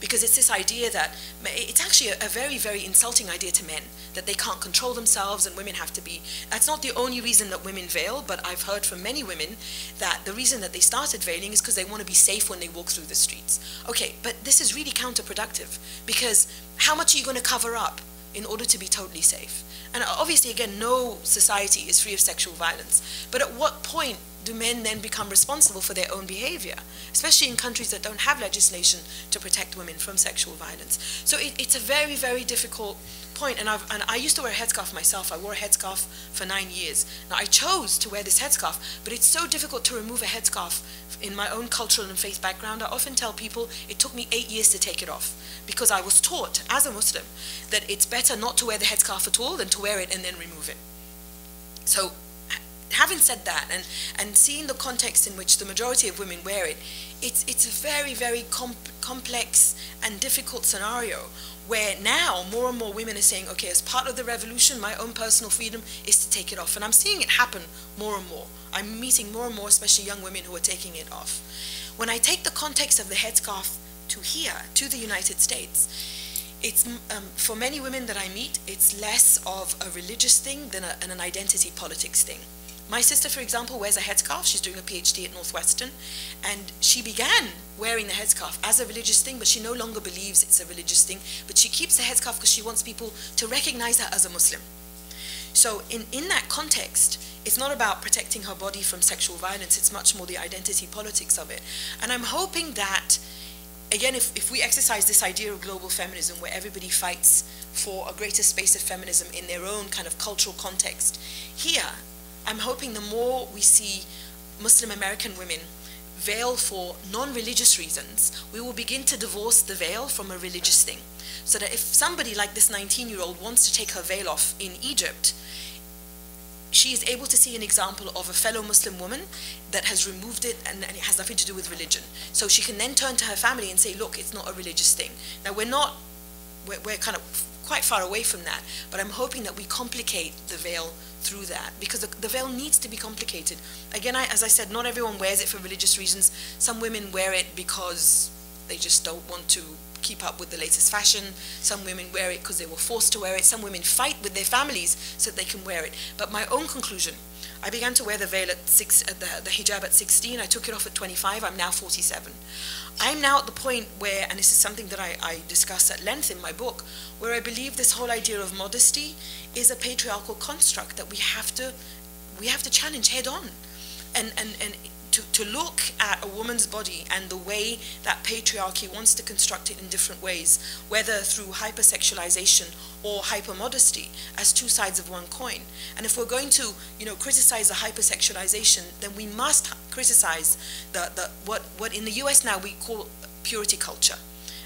Because it's this idea that it's actually a, a, very, very insulting idea to men that they can't control themselves and women have to be. That's not the only reason that women veil, but I've heard from many women that the reason that they started veiling is because they want to be safe when they walk through the streets. Okay, but this is really counterproductive because how much are you going to cover up in order to be totally safe? And obviously, again, no society is free of sexual violence. But at what point do men then become responsible for their own behavior, especially in countries that don't have legislation to protect women from sexual violence? So it, it's a very, very difficult point. And, I've, and I used to wear a headscarf myself. I wore a headscarf for nine years. Now, I chose to wear this headscarf, but it's so difficult to remove a headscarf in my own cultural and faith background. I often tell people it took me eight years to take it off because I was taught as a Muslim that it's better not to wear the headscarf at all than to wear it and then remove it. So having said that, and, and seeing the context in which the majority of women wear it, it's, it's a very, very comp complex and difficult scenario where now more and more women are saying, okay, as part of the revolution, my own personal freedom is to take it off. And I'm seeing it happen more and more. I'm meeting more and more, especially young women who are taking it off. When I take the context of the headscarf to here, to the United States, it's um, for many women that I meet, it's less of a religious thing than a, an identity politics thing. My sister, for example, wears a headscarf. She's doing a PhD at Northwestern. And she began wearing the headscarf as a religious thing, but she no longer believes it's a religious thing. But she keeps the headscarf because she wants people to recognize her as a Muslim. So in, in that context, it's not about protecting her body from sexual violence. It's much more the identity politics of it. And I'm hoping that, again, if, if we exercise this idea of global feminism where everybody fights for a greater space of feminism in their own kind of cultural context, here I'm hoping the more we see Muslim American women veil for non-religious reasons, we will begin to divorce the veil from a religious thing. So that if somebody like this 19-year-old wants to take her veil off in Egypt, she is able to see an example of a fellow Muslim woman that has removed it and, and, it has nothing to do with religion. So she can then turn to her family and say, look, it's not a religious thing. Now we're not, we're, we're kind of quite far away from that, but I'm hoping that we complicate the veil through that because the, the veil needs to be complicated. Again, I, as I said, not everyone wears it for religious reasons. Some women wear it because they just don't want to keep up with the latest fashion. Some women wear it because they were forced to wear it. Some women fight with their families so that they can wear it. But my own conclusion, I began to wear the veil at six, uh, the, the hijab at 16. I took it off at 25. I'm now 47. I'm now at the point where, and this is something that I, I discuss at length in my book, where I believe this whole idea of modesty is a patriarchal construct that we have to, we have to challenge head on. And, and, and to, to look at a woman's body and the way that patriarchy wants to construct it in different ways, whether through hypersexualization or hypermodesty, as two sides of one coin. And if we're going to, you know, criticize the hypersexualization, then we must criticize the, the what, what in the US now we call purity culture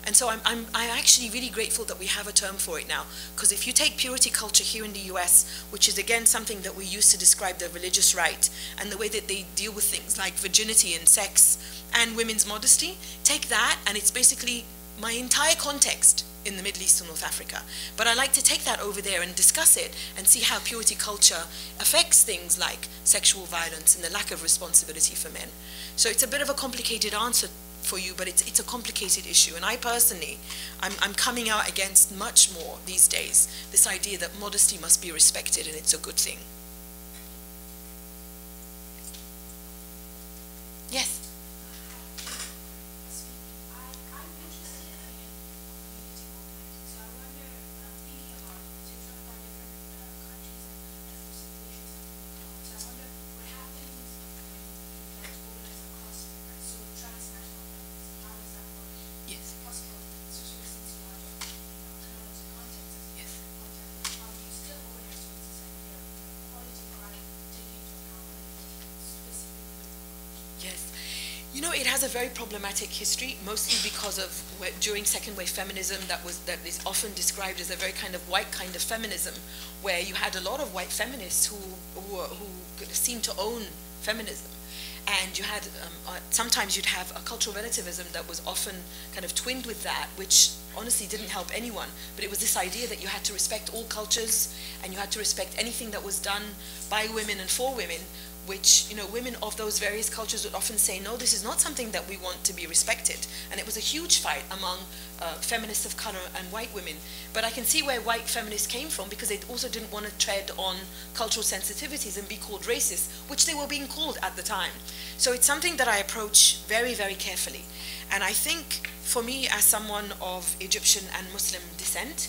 and so I'm, I'm, I'm actually really grateful that we have a term for it now, because if you take purity culture here in the US, which is again something that we use to describe the religious right and the way that they deal with things like virginity and sex and women's modesty, take that and it's basically my entire context in the Middle East or North Africa. But I like to take that over there and discuss it and see how purity culture affects things like sexual violence and the lack of responsibility for men. So it's a bit of a complicated answer for you, but it's, it's a complicated issue. And I personally, I'm, I'm coming out against much more these days this idea that modesty must be respected and it's a good thing. Yes. It has a very problematic history, mostly because of during second wave feminism that was that is often described as a very kind of white kind of feminism, where you had a lot of white feminists who who, who seemed to own feminism, and you had um, uh, sometimes you'd have a cultural relativism that was often kind of twinned with that, which honestly didn't help anyone. But it was this idea that you had to respect all cultures and you had to respect anything that was done by women and for women, which you know women of those various cultures would often say, no, this is not something that we want to be respected. And it was a huge fight among uh, feminists of color and white women. But I can see where white feminists came from because they also didn't want to tread on cultural sensitivities and be called racist, which they were being called at the time. So it's something that I approach very, very carefully. And I think for me, as someone of Egyptian and Muslim descent,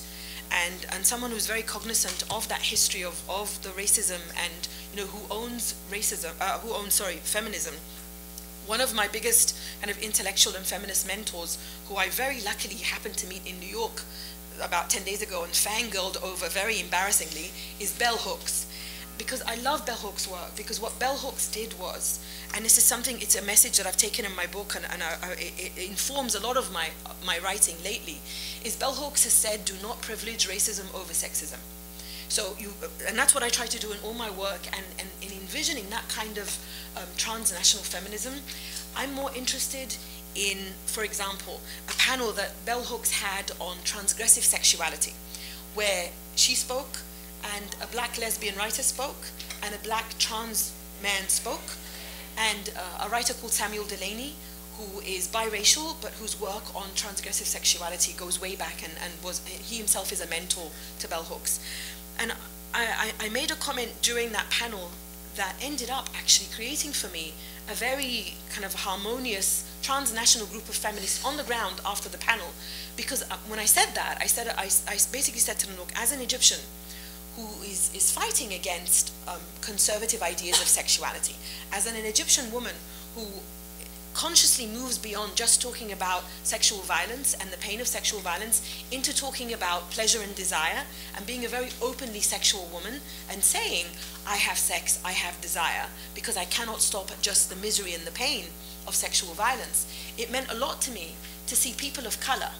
and, and someone who's very cognizant of that history of, of the racism and you know who owns racism, uh, who owns sorry feminism. One of my biggest kind of intellectual and feminist mentors, who I very luckily happened to meet in New York about 10 days ago and fangirled over very embarrassingly, is Bell Hooks because I love bell hooks' work, because what bell hooks did was, and this is something, it's a message that I've taken in my book and, and I, I, it, informs a lot of my, my writing lately, is bell hooks has said, do not privilege racism over sexism. So you, and that's what I try to do in all my work and, and in envisioning that kind of um, transnational feminism, I'm more interested in, for example, a panel that Bell Hooks had on transgressive sexuality, where she spoke and a black lesbian writer spoke, and a black trans man spoke, and uh, a writer called Samuel Delany, who is biracial, but whose work on transgressive sexuality goes way back, and, and was he himself is a mentor to Bell Hooks. And I, I, I made a comment during that panel that ended up actually creating for me a very kind of harmonious transnational group of feminists on the ground after the panel. Because uh, when I said that, I said I, I basically said to look, as an Egyptian, who is, is fighting against um, conservative ideas of sexuality. As an, an Egyptian woman who consciously moves beyond just talking about sexual violence and the pain of sexual violence into talking about pleasure and desire and being a very openly sexual woman and saying, I have sex, I have desire, because I cannot stop at just the misery and the pain of sexual violence. It meant a lot to me to see people of color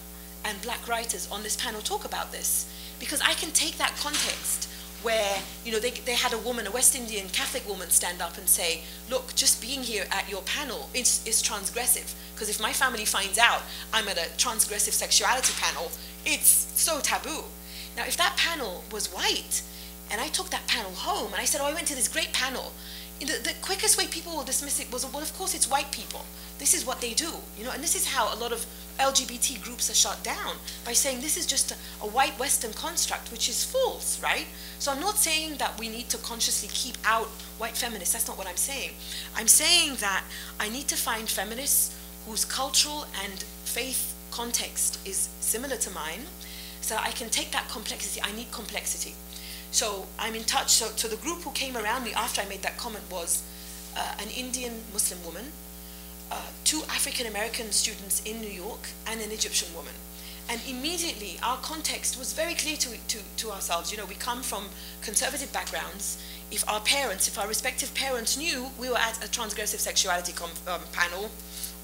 and black writers on this panel talk about this because I can take that context where, you know, they, they had a woman, a West Indian Catholic woman stand up and say, look, just being here at your panel is, is transgressive. Because if my family finds out I'm at a transgressive sexuality panel, it's so taboo. Now, if that panel was white, and I took that panel home, and I said, oh, I went to this great panel, the, the quickest way people will dismiss it was, well, of course, it's white people. This is what they do, you know, and this is how a lot of LGBT groups are shut down by saying this is just a, a, white Western construct, which is false, right? So I'm not saying that we need to consciously keep out white feminists. That's not what I'm saying. I'm saying that I need to find feminists whose cultural and faith context is similar to mine, so I can take that complexity. I need complexity. So I'm in touch. So, so the group who came around me after I made that comment was uh, an Indian Muslim woman, uh, two African American students in New York, and an Egyptian woman. And immediately, our context was very clear to, to, to ourselves. You know, we come from conservative backgrounds. If our parents, if our respective parents knew we were at a transgressive sexuality um, panel,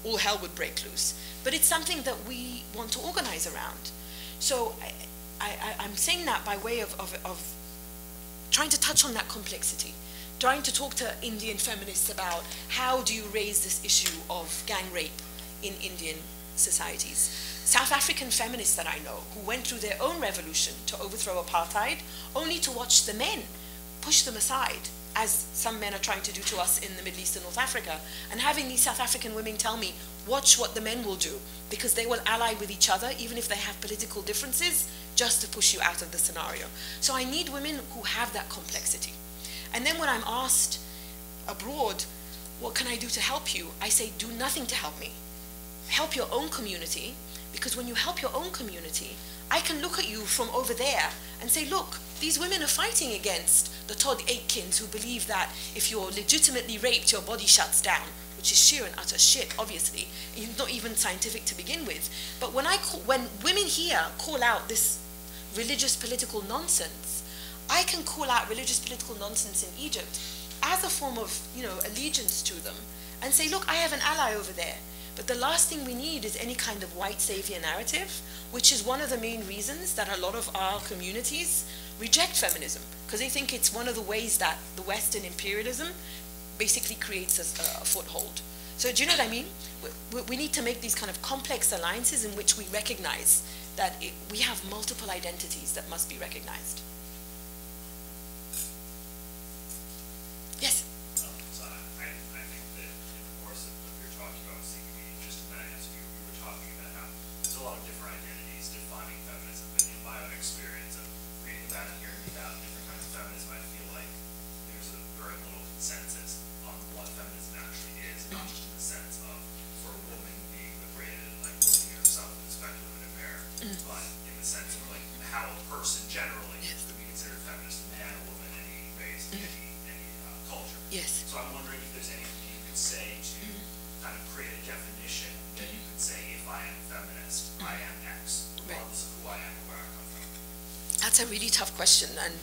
all hell would break loose. But it's something that we want to organize around. So I, am saying that by way of, of, of trying to touch on that complexity trying to talk to Indian feminists about how do you raise this issue of gang rape in Indian societies. South African feminists that I know who went through their own revolution to overthrow apartheid only to watch the men push them aside as some men are trying to do to us in the Middle East and North Africa, and having these South African women tell me, watch what the men will do because they will ally with each other even if they have political differences just to push you out of the scenario. So I need women who have that complexity. And then when I'm asked abroad, what can I do to help you? I say, do nothing to help me. Help your own community because when you help your own community, I can look at you from over there and say, look, these women are fighting against the Todd Akins who believe that if you're legitimately raped, your body shuts down which is sheer and utter shit, obviously. It's not even scientific to begin with. But when I call, when women here call out this religious political nonsense, I can call out religious political nonsense in Egypt as a form of, you know, allegiance to them and say, look, I have an ally over there. But the last thing we need is any kind of white savior narrative, which is one of the main reasons that a lot of our communities reject feminism, because they think it's one of the ways that the Western imperialism basically creates a, a foothold. So do you know what I mean? We, we, need to make these kind of complex alliances in which we recognize that it, we have multiple identities that must be recognized.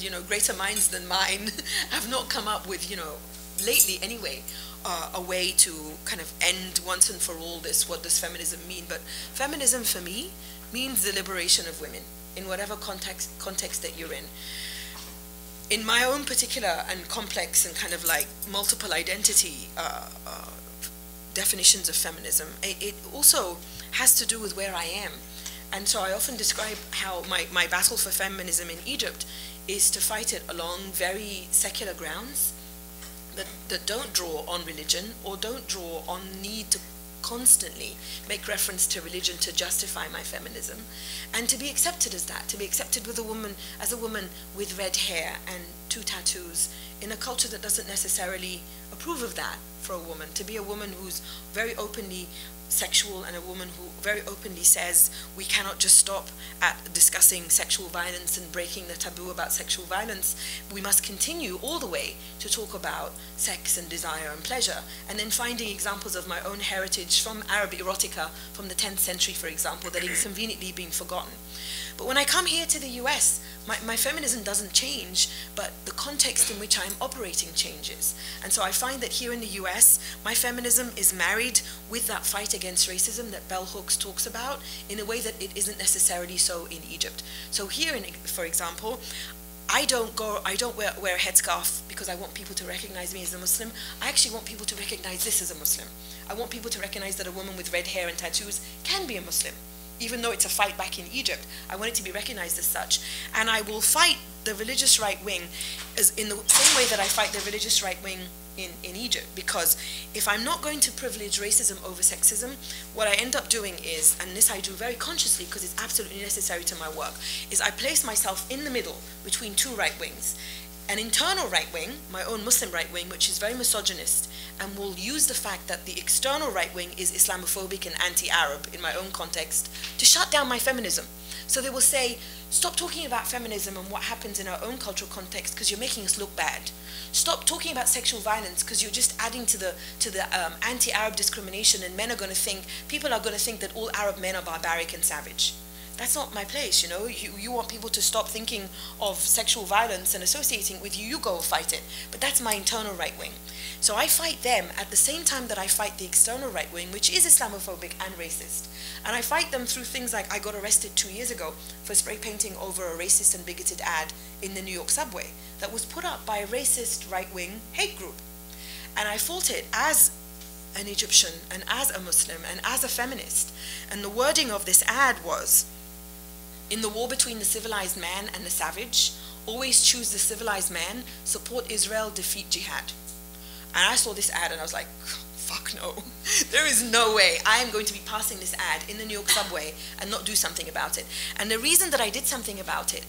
You know, greater minds than mine have not come up with, you know, lately anyway, uh, a way to kind of end once and for all this. What does feminism mean? But feminism for me means the liberation of women in whatever context context that you're in. In my own particular and complex and kind of like multiple identity uh, uh, definitions of feminism, it, it also has to do with where I am and so I often describe how my, my battle for feminism in Egypt is to fight it along very secular grounds that, that don't draw on religion or don't draw on need to constantly make reference to religion to justify my feminism. And to be accepted as that to be accepted with a woman as a woman with red hair and two tattoos in a culture that doesn't necessarily approve of that for a woman to be a woman who's very openly sexual and a woman who very openly says we cannot just stop at discussing sexual violence and breaking the taboo about sexual violence. We must continue all the way to talk about sex and desire and pleasure. And then finding examples of my own heritage from Arab erotica from the 10th century, for example, that is conveniently being forgotten. But when I come here to the US, my, my feminism doesn't change, but the context in which I'm operating changes. And so I find that here in the US, my feminism is married with that fight against racism that Bell Hooks talks about in a way that it isn't necessarily so in Egypt. So here, in, for example, I don't go, I don't wear, wear a headscarf because I want people to recognize me as a Muslim. I actually want people to recognize this as a Muslim. I want people to recognize that a woman with red hair and tattoos can be a Muslim even though it's a fight back in Egypt. I want it to be recognized as such. And I will fight the religious right wing as in the same way that I fight the religious right wing in, in Egypt. Because if I'm not going to privilege racism over sexism, what I end up doing is, and this I do very consciously because it's absolutely necessary to my work, is I place myself in the middle between two right wings an internal right wing, my own Muslim right wing, which is very misogynist and will use the fact that the external right wing is Islamophobic and anti Arab in my own context to shut down my feminism. So they will say, stop talking about feminism and what happens in our own cultural context because you're making us look bad. Stop talking about sexual violence because you're just adding to the to the um, anti-Arab discrimination and men are going to think people are going to think that all Arab men are barbaric and savage that's not my place, you know. You, you want people to stop thinking of sexual violence and associating with you, you go fight it. But that's my internal right wing. So I fight them at the same time that I fight the external right wing, which is Islamophobic and racist. And I fight them through things like I got arrested two years ago for spray painting over a racist and bigoted ad in the New York subway that was put up by a racist right wing hate group. And I fought it as an Egyptian and as a Muslim and as a feminist. And the wording of this ad was, in the war between the civilized man and the savage, always choose the civilized man, support Israel, defeat jihad. And I saw this ad and I was like, fuck no. there is no way I am going to be passing this ad in the New York subway and not do something about it. And the reason that I did something about it,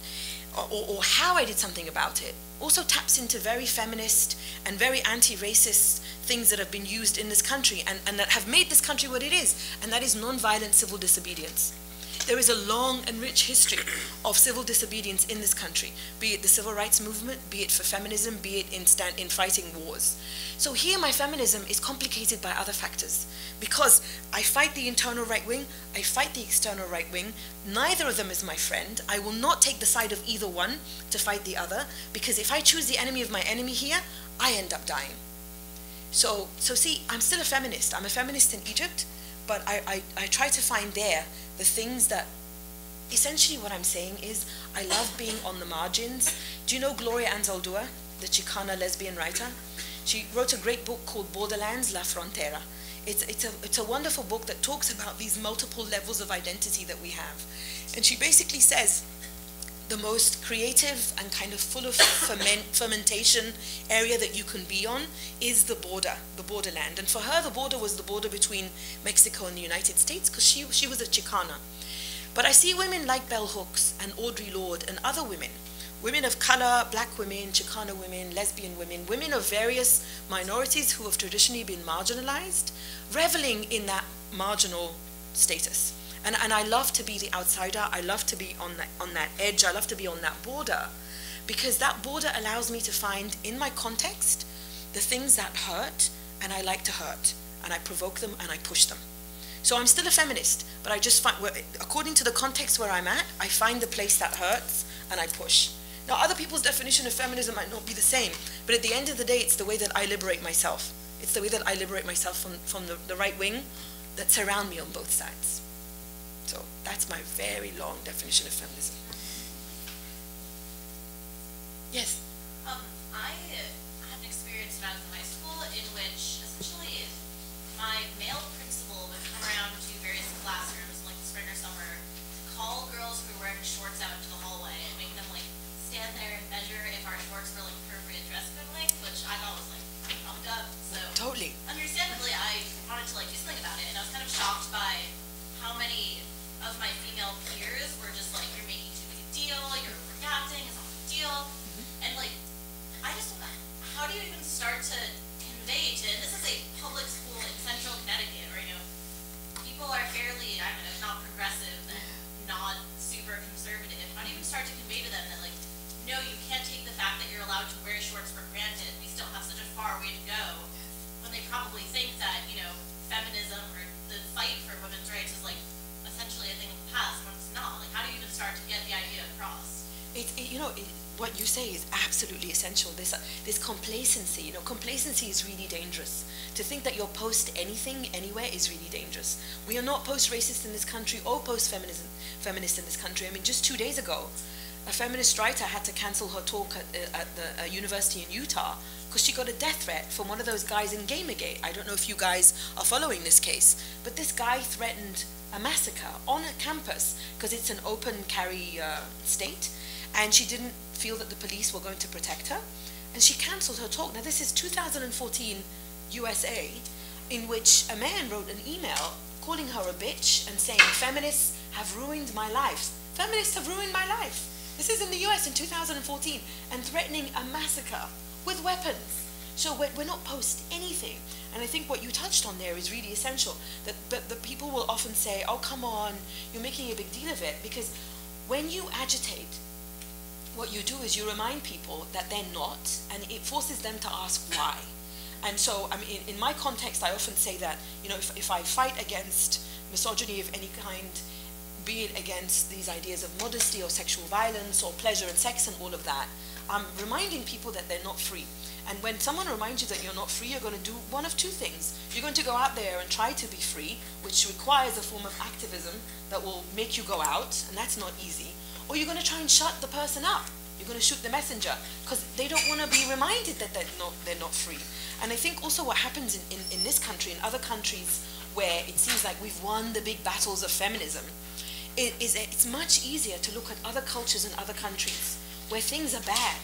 or, or how I did something about it, also taps into very feminist and very anti-racist things that have been used in this country and, and that have made this country what it is, and that is nonviolent civil disobedience. There is a long and rich history of civil disobedience in this country, be it the civil rights movement, be it for feminism, be it in, stand, in fighting wars. So here my feminism is complicated by other factors. Because I fight the internal right wing, I fight the external right wing, neither of them is my friend. I will not take the side of either one to fight the other, because if I choose the enemy of my enemy here, I end up dying. So, so see, I'm still a feminist. I'm a feminist in Egypt, but I, I, I try to find there the things that essentially what I'm saying is I love being on the margins. Do you know Gloria Anzaldúa, the Chicana lesbian writer? She wrote a great book called Borderlands, La Frontera. It's, it's, a, it's a wonderful book that talks about these multiple levels of identity that we have. And she basically says the most creative and kind of full of ferment, fermentation area that you can be on is the border, the borderland. And for her, the border was the border between Mexico and the United States because she, she was a Chicana. But I see women like Bell Hooks and Audre Lorde and other women, women of color, black women, Chicana women, lesbian women, women of various minorities who have traditionally been marginalized, reveling in that marginal status. And, and I love to be the outsider. I love to be on that, on that edge. I love to be on that border because that border allows me to find in my context the things that hurt and I like to hurt and I provoke them and I push them. So I'm still a feminist, but I just find, according to the context where I'm at, I find the place that hurts and I push. Now, other people's definition of feminism might not be the same, but at the end of the day, it's the way that I liberate myself. It's the way that I liberate myself from, from the, the right wing that surround me on both sides. So that's my very long definition of feminism. Yes? Um, I had an experience when I was in high school in which essentially my male essential. This, this complacency, you know, complacency is really dangerous. To think that you'll post anything anywhere is really dangerous. We are not post-racist in this country or post-feminist feminist in this country. I mean, just two days ago, a feminist writer had to cancel her talk at, uh, at the uh, university in Utah because she got a death threat from one of those guys in Gamergate. I don't know if you guys are following this case, but this guy threatened a massacre on a campus because it's an open carry uh, state, and she didn't feel that the police were going to protect her, and she cancelled her talk. Now, this is 2014 USA, in which a man wrote an email calling her a bitch and saying, Feminists have ruined my life. Feminists have ruined my life. This is in the US in 2014, and threatening a massacre with weapons. So we're, we're not post anything. And I think what you touched on there is really essential. That but the people will often say, "Oh, come on, you're making a big deal of it," because when you agitate, what you do is you remind people that they're not, and it forces them to ask why. And so, I mean, in, in my context, I often say that you know, if, if I fight against misogyny of any kind, be it against these ideas of modesty or sexual violence or pleasure and sex and all of that, I'm reminding people that they're not free. And when someone reminds you that you're not free, you're going to do one of two things. You're going to go out there and try to be free, which requires a form of activism that will make you go out, and that's not easy. Or you're going to try and shut the person up. You're going to shoot the messenger because they don't want to be reminded that they're not, they're not free. And I think also what happens in, in, in this country, in other countries where it seems like we've won the big battles of feminism, it is it's much easier to look at other cultures and other countries where things are bad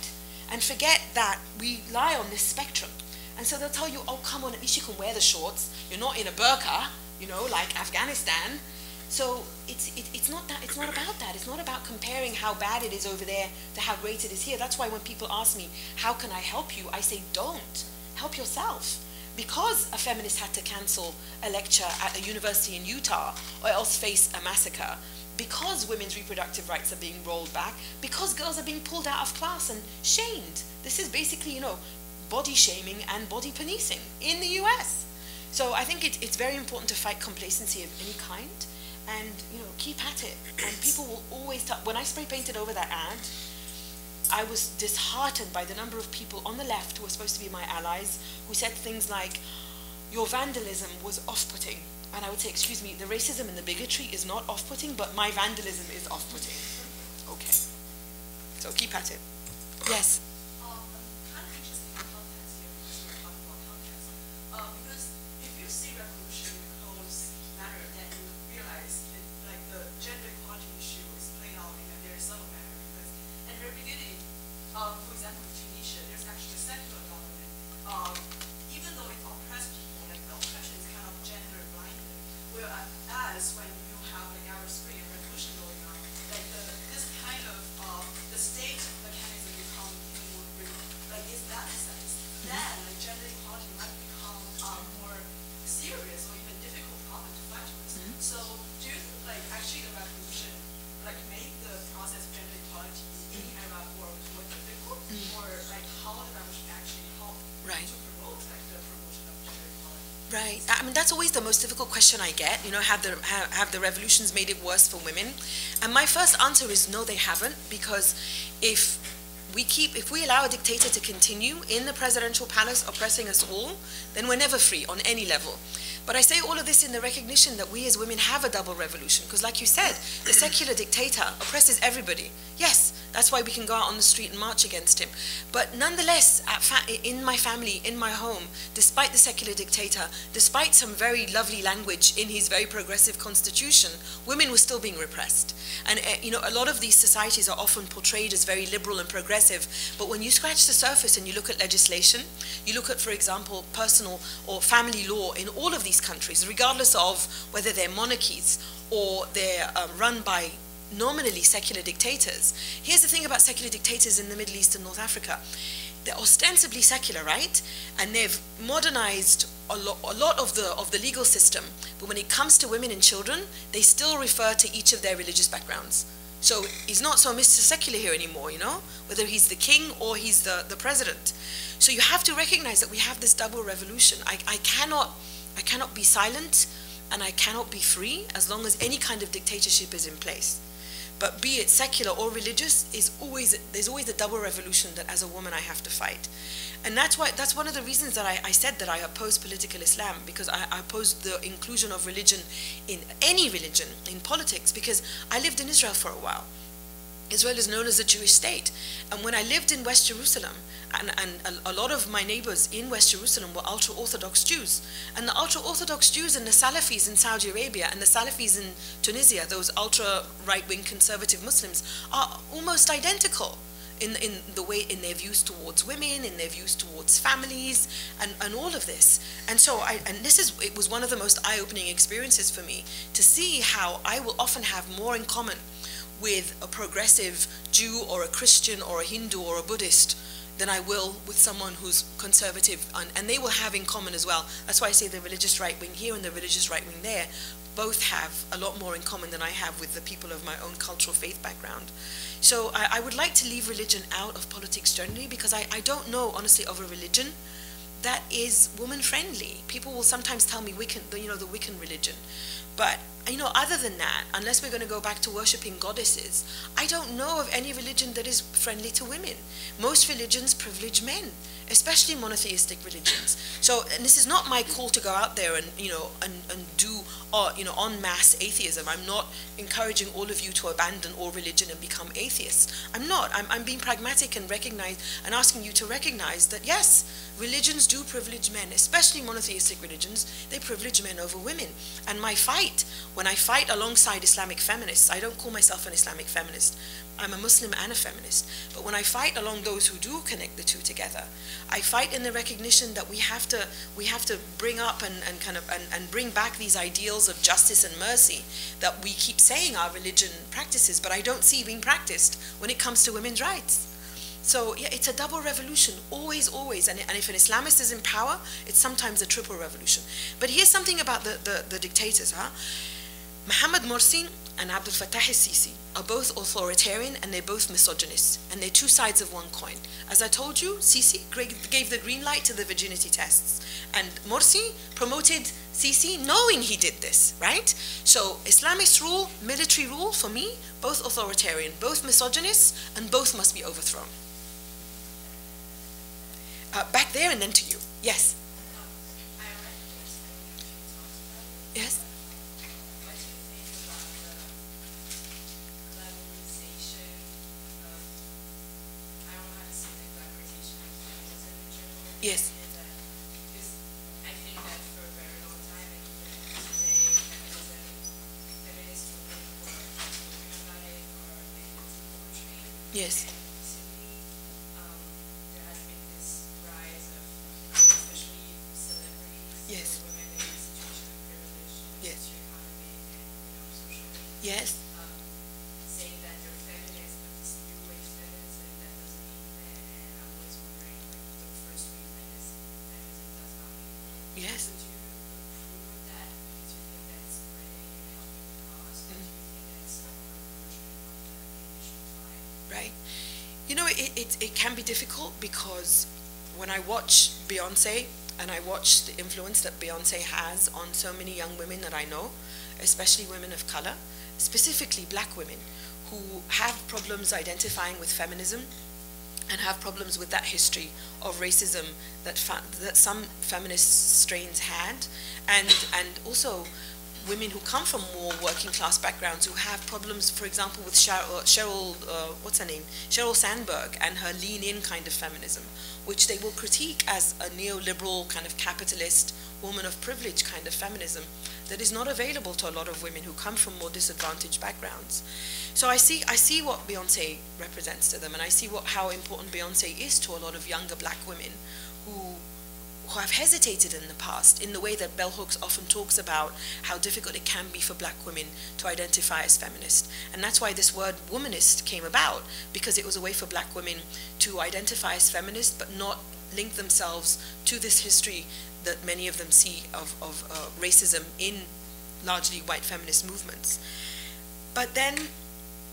and forget that we lie on this spectrum. And so they'll tell you, oh, come on, at least you can wear the shorts. You're not in a burqa, you know, like Afghanistan. So it's, it, it's not that, it's not about that. It's not about comparing how bad it is over there to how great it is here. That's why when people ask me, how can I help you? I say, don't. Help yourself. Because a feminist had to cancel a lecture at a university in Utah or else face a massacre, because women's reproductive rights are being rolled back, because girls are being pulled out of class and shamed. This is basically, you know, body shaming and body policing in the US. So I think it, it's very important to fight complacency of any kind and, you know, keep at it. And people will always tell, when I spray painted over that ad, I was disheartened by the number of people on the left who were supposed to be my allies who said things like, your vandalism was off-putting. And I would say, excuse me, the racism and the bigotry is not off-putting, but my vandalism is off-putting. Okay. So keep at it. Yes. Right. I mean, that's always the most difficult question I get. You know, have the have, have the revolutions made it worse for women? And my first answer is no, they haven't, because if we keep, if we allow a dictator to continue in the presidential palace oppressing us all, then we're never free on any level. But I say all of this in the recognition that we as women have a double revolution, because like you said, the secular dictator oppresses everybody. Yes, that's why we can go out on the street and march against him. But nonetheless, in my family, in my home, despite the secular dictator, despite some very lovely language in his very progressive constitution, women were still being repressed. And uh, you know, a lot of these societies are often portrayed as very liberal and progressive, but when you scratch the surface and you look at legislation, you look at, for example, personal or family law in all of these countries, regardless of whether they're monarchies or they're uh, run by nominally secular dictators. Here's the thing about secular dictators in the Middle East and North Africa. They're ostensibly secular, right? And they've modernized a, lo a lot of the, of the legal system. But when it comes to women and children, they still refer to each of their religious backgrounds. So he's not so Mr. Secular here anymore, you know, whether he's the king or he's the, the president. So you have to recognize that we have this double revolution. I, I cannot I cannot be silent and I cannot be free as long as any kind of dictatorship is in place. But be it secular or religious, is always there's always a double revolution that as a woman I have to fight. And that's why that's one of the reasons that I, I said that I oppose political Islam, because I, I oppose the inclusion of religion in any religion, in politics, because I lived in Israel for a while. Israel is known as a Jewish state. And when I lived in West Jerusalem, and, and a, a, lot of my neighbors in West Jerusalem were ultra Orthodox Jews. And the ultra Orthodox Jews and the Salafis in Saudi Arabia and the Salafis in Tunisia, those ultra right wing conservative Muslims, are almost identical. In, in the way in their views towards women, in their views towards families, and, and all of this. And so I and this is it was one of the most eye-opening experiences for me to see how I will often have more in common with a progressive Jew or a Christian or a Hindu or a Buddhist than I will with someone who's conservative. And, and they will have in common as well. That's why I say the religious right wing here and the religious right wing there both have a lot more in common than I have with the people of my own cultural faith background. So I, I would like to leave religion out of politics generally because I, I don't know, honestly, of a religion that is woman friendly. People will sometimes tell me Wiccan, you know, the Wiccan religion. But you know, other than that, unless we're going to go back to worshipping goddesses, I don't know of any religion that is friendly to women. Most religions privilege men, especially monotheistic religions. So, and this is not my call to go out there and, you know, and, and do, uh, you know, en masse atheism. I'm not encouraging all of you to abandon all religion and become atheists. I'm not. I'm, I'm being pragmatic and recognize and asking you to recognize that, yes, religions do privilege men, especially monotheistic religions. They privilege men over women. And my fight when I fight alongside Islamic feminists, I don't call myself an Islamic feminist. I'm a Muslim and a feminist. But when I fight along those who do connect the two together, I fight in the recognition that we have to we have to bring up and, and kind of and, and bring back these ideals of justice and mercy that we keep saying our religion practices, but I don't see being practiced when it comes to women's rights. So yeah, it's a double revolution, always, always. And, and if an Islamist is in power, it's sometimes a triple revolution. But here's something about the, the, the dictators, huh? Mohammed Morsi and Abdel Fattah al-Sisi are both authoritarian and they're both misogynist. And they're two sides of one coin. As I told you, Sisi gave the green light to the virginity tests. And Morsi promoted Sisi knowing he did this, right? So Islamist rule, military rule, for me, both authoritarian, both misogynist, and both must be overthrown. Uh, back there and then to you. Yes. Yes. Yes. Yes. Yes. Yes. Yes. saying that they're feminist, but this new age feminism that doesn't mean men, and I'm always wondering, like, the first wave feminist, feminism does not mean men. Yes. Would you approve of that? Do you think that's spreading and helping the cause, or do you think that it's a reversion of the initial fight? right? You know, it, it, it can be difficult because when I watch Beyonce and I watch the influence that Beyonce has on so many young women that I know, especially women of color, specifically black women, who have problems identifying with feminism and have problems with that history of racism that, that some feminist strains had, and, and also women who come from more working class backgrounds who have problems, for example, with Cheryl, Sheryl uh, what's her name, Sheryl Sandberg and her lean-in kind of feminism, which they will critique as a neoliberal kind of capitalist woman of privilege kind of feminism that is not available to a lot of women who come from more disadvantaged backgrounds. So I see, I see what Beyonce represents to them, and I see what how important Beyonce is to a lot of younger black women who who have hesitated in the past in the way that Bell Hooks often talks about how difficult it can be for black women to identify as feminist. And that's why this word womanist came about, because it was a way for black women to identify as feminist but not link themselves to this history that many of them see of, of uh, racism in largely white feminist movements. But then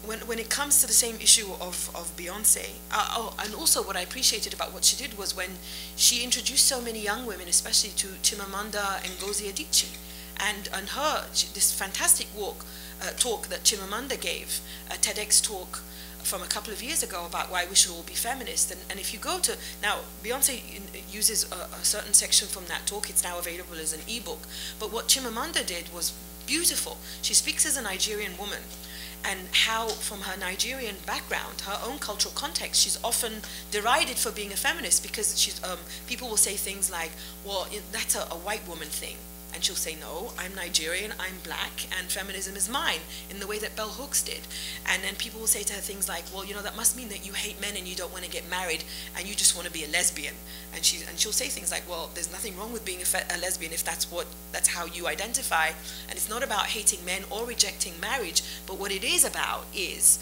when, when it comes to the same issue of, of Beyonce, uh, oh, and also what I appreciated about what she did was when she introduced so many young women, especially to Chimamanda Ngozi Adichie, and and her this fantastic walk uh, talk that Chimamanda gave, a TEDx talk from a couple of years ago about why we should all be feminist. And, and if you go to now, Beyonce uses a, a certain section from that talk. It's now available as an ebook. But what Chimamanda did was beautiful. She speaks as a Nigerian woman and how, from her Nigerian background, her own cultural context, she's often derided for being a feminist because she's, um, people will say things like, well, that's a, a white woman thing. And she'll say, no, I'm Nigerian, I'm black, and feminism is mine, in the way that Bell Hooks did. And then people will say to her things like, well, you know, that must mean that you hate men and you don't want to get married and you just want to be a lesbian. And, she, and she'll say things like, well, there's nothing wrong with being a, a lesbian if that's, what, that's how you identify. And it's not about hating men or rejecting marriage, but what it is about is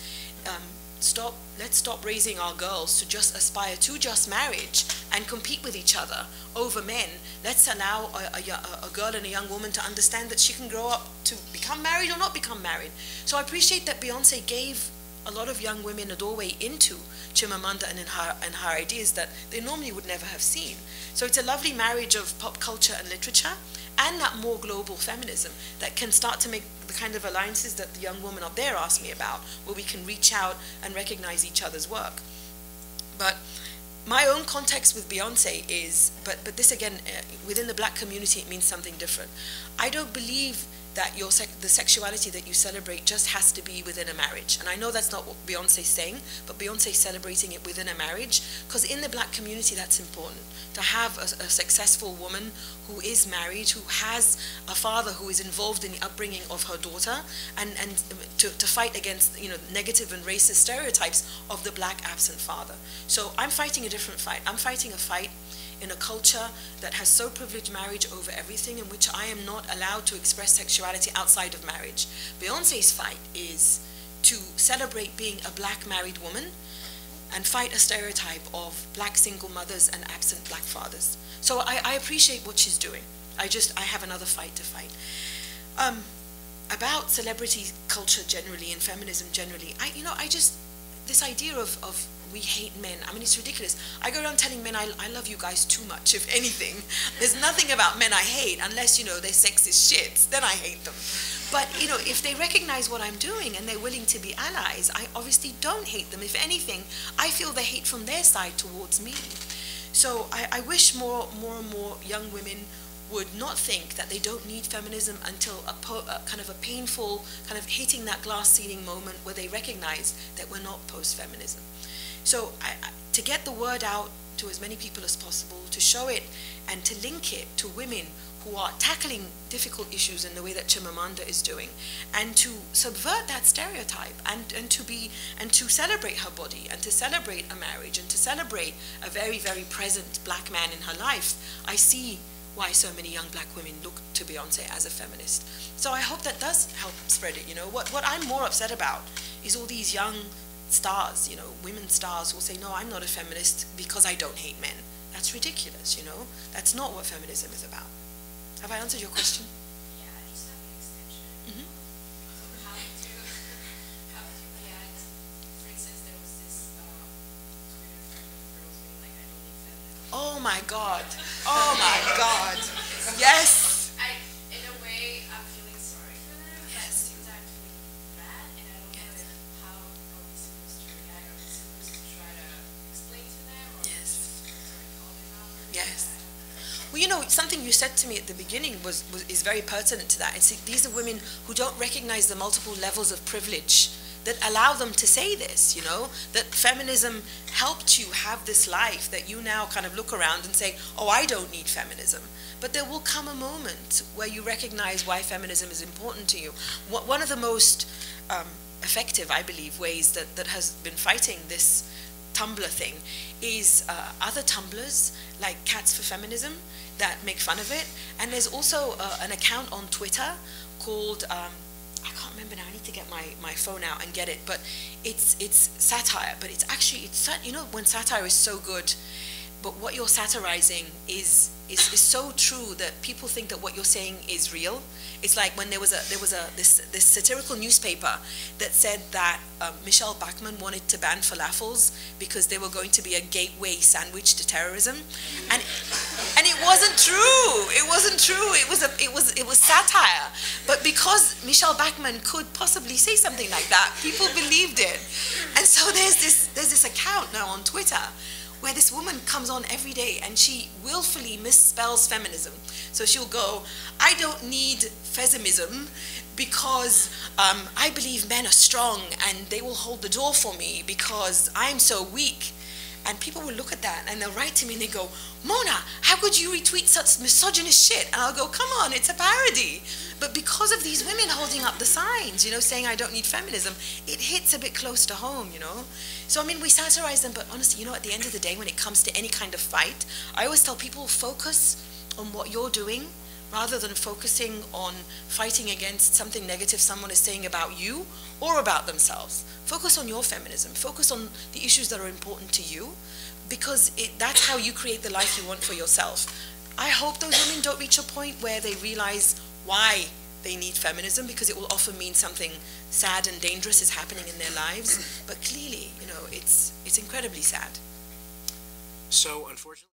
um, stop let's stop raising our girls to just aspire to just marriage and compete with each other over men. Let's allow a, a, a, girl and a young woman to understand that she can grow up to become married or not become married. So i appreciate that beyonce gave a lot of young women a doorway into Chimamanda and her, and her ideas that they normally would never have seen. So it's a lovely marriage of pop culture and literature and that more global feminism that can start to make the kind of alliances that the young woman up there asked me about, where we can reach out and recognize each other's work. But my own context with Beyonce is, but, but this again, uh, within the black community, it means something different. I don't believe that your sec- the sexuality that you celebrate just has to be within a marriage. And I know that's not what Beyonce's saying, but Beyonce's celebrating it within a marriage because in the black community that's important to have a, a, successful woman who is married, who has a father who is involved in the upbringing of her daughter, and, and to, to fight against you know negative and racist stereotypes of the black absent father. So I'm fighting a different fight. I'm fighting a fight in a culture that has so privileged marriage over everything in which I am not allowed to express sexuality outside of marriage. Beyonce's fight is to celebrate being a black married woman and fight a stereotype of black single mothers and absent black fathers. So I, I appreciate what she's doing. I just, I have another fight to fight. Um, about celebrity culture generally and feminism generally, I, you know, I just, this idea of, of we hate men, I mean, it's ridiculous. I go around telling men I, I love you guys too much, if anything. There's nothing about men I hate unless, you know, they're sexist shits, then I hate them. But, you know, if they recognize what I'm doing and they're willing to be allies, I obviously don't hate them. If anything, I feel the hate from their side towards me. So I, I wish more, more and more young women would not think that they don't need feminism until a, a, kind of a painful, kind of hitting that glass ceiling moment where they recognize that we're not post-feminism. So I, to get the word out to as many people as possible, to show it and to link it to women who are tackling difficult issues in the way that Chimamanda is doing, and to subvert that stereotype, and, and to be and to celebrate her body, and to celebrate a marriage, and to celebrate a very very present black man in her life. I see why so many young black women look to Beyonce as a feminist. So I hope that does help spread it. You know what what I'm more upset about is all these young stars, you know, women stars will say, no, I'm not a feminist because I don't hate men. That's ridiculous, you know? That's not what feminism is about. Have I answered your question? Yeah, I just have an extension. So how do, how do you react, for instance, there was this, um, Twitter thread of girls being like, I don't need feminism. Oh my God. Oh my God. Yes. Know, something you said to me at the beginning was, was is very pertinent to that. It's, these are women who don't recognize the multiple levels of privilege that allow them to say this, you know, that feminism helped you have this life that you now kind of look around and say, oh, I don't need feminism. But there will come a moment where you recognize why feminism is important to you. One of the most um, effective, I believe, ways that, that has been fighting this Tumblr thing is uh, other Tumblrs like Cats for Feminism that make fun of it. And there's also uh, an account on Twitter called, um, I can't remember now, I need to get my, my phone out and get it, but it's, it's satire, but it's actually, it's, you know, when satire is so good, but what you're satirizing is, is, is so true that people think that what you're saying is real. It's like when there was a there was a this this satirical newspaper that said that um, Michele Bachmann wanted to ban falafels because they were going to be a gateway sandwich to terrorism, and and it wasn't true. It wasn't true. It was a it was it was satire. But because Michele Bachmann could possibly say something like that, people believed it, and so there's this there's this account now on Twitter where this woman comes on every day and she willfully misspells feminism. So she'll go, I don't need feminism because um, I believe men are strong and they will hold the door for me because I'm so weak. And people will look at that and they'll write to me and they go, Mona, how could you retweet such misogynist shit? And I'll go, come on, it's a parody. But because of these women holding up the signs, you know, saying I don't need feminism, it hits a bit close to home, you know. So, I mean, we satirize them, but honestly, you know, at the end of the day, when it comes to any kind of fight, I always tell people focus on what you're doing rather than focusing on fighting against something negative someone is saying about you or about themselves. Focus on your feminism. Focus on the issues that are important to you because it, that's how you create the life you want for yourself. I hope those women don't reach a point where they realize why they need feminism because it will often mean something sad and dangerous is happening in their lives. But clearly, you know, it's, it's incredibly sad. So unfortunately.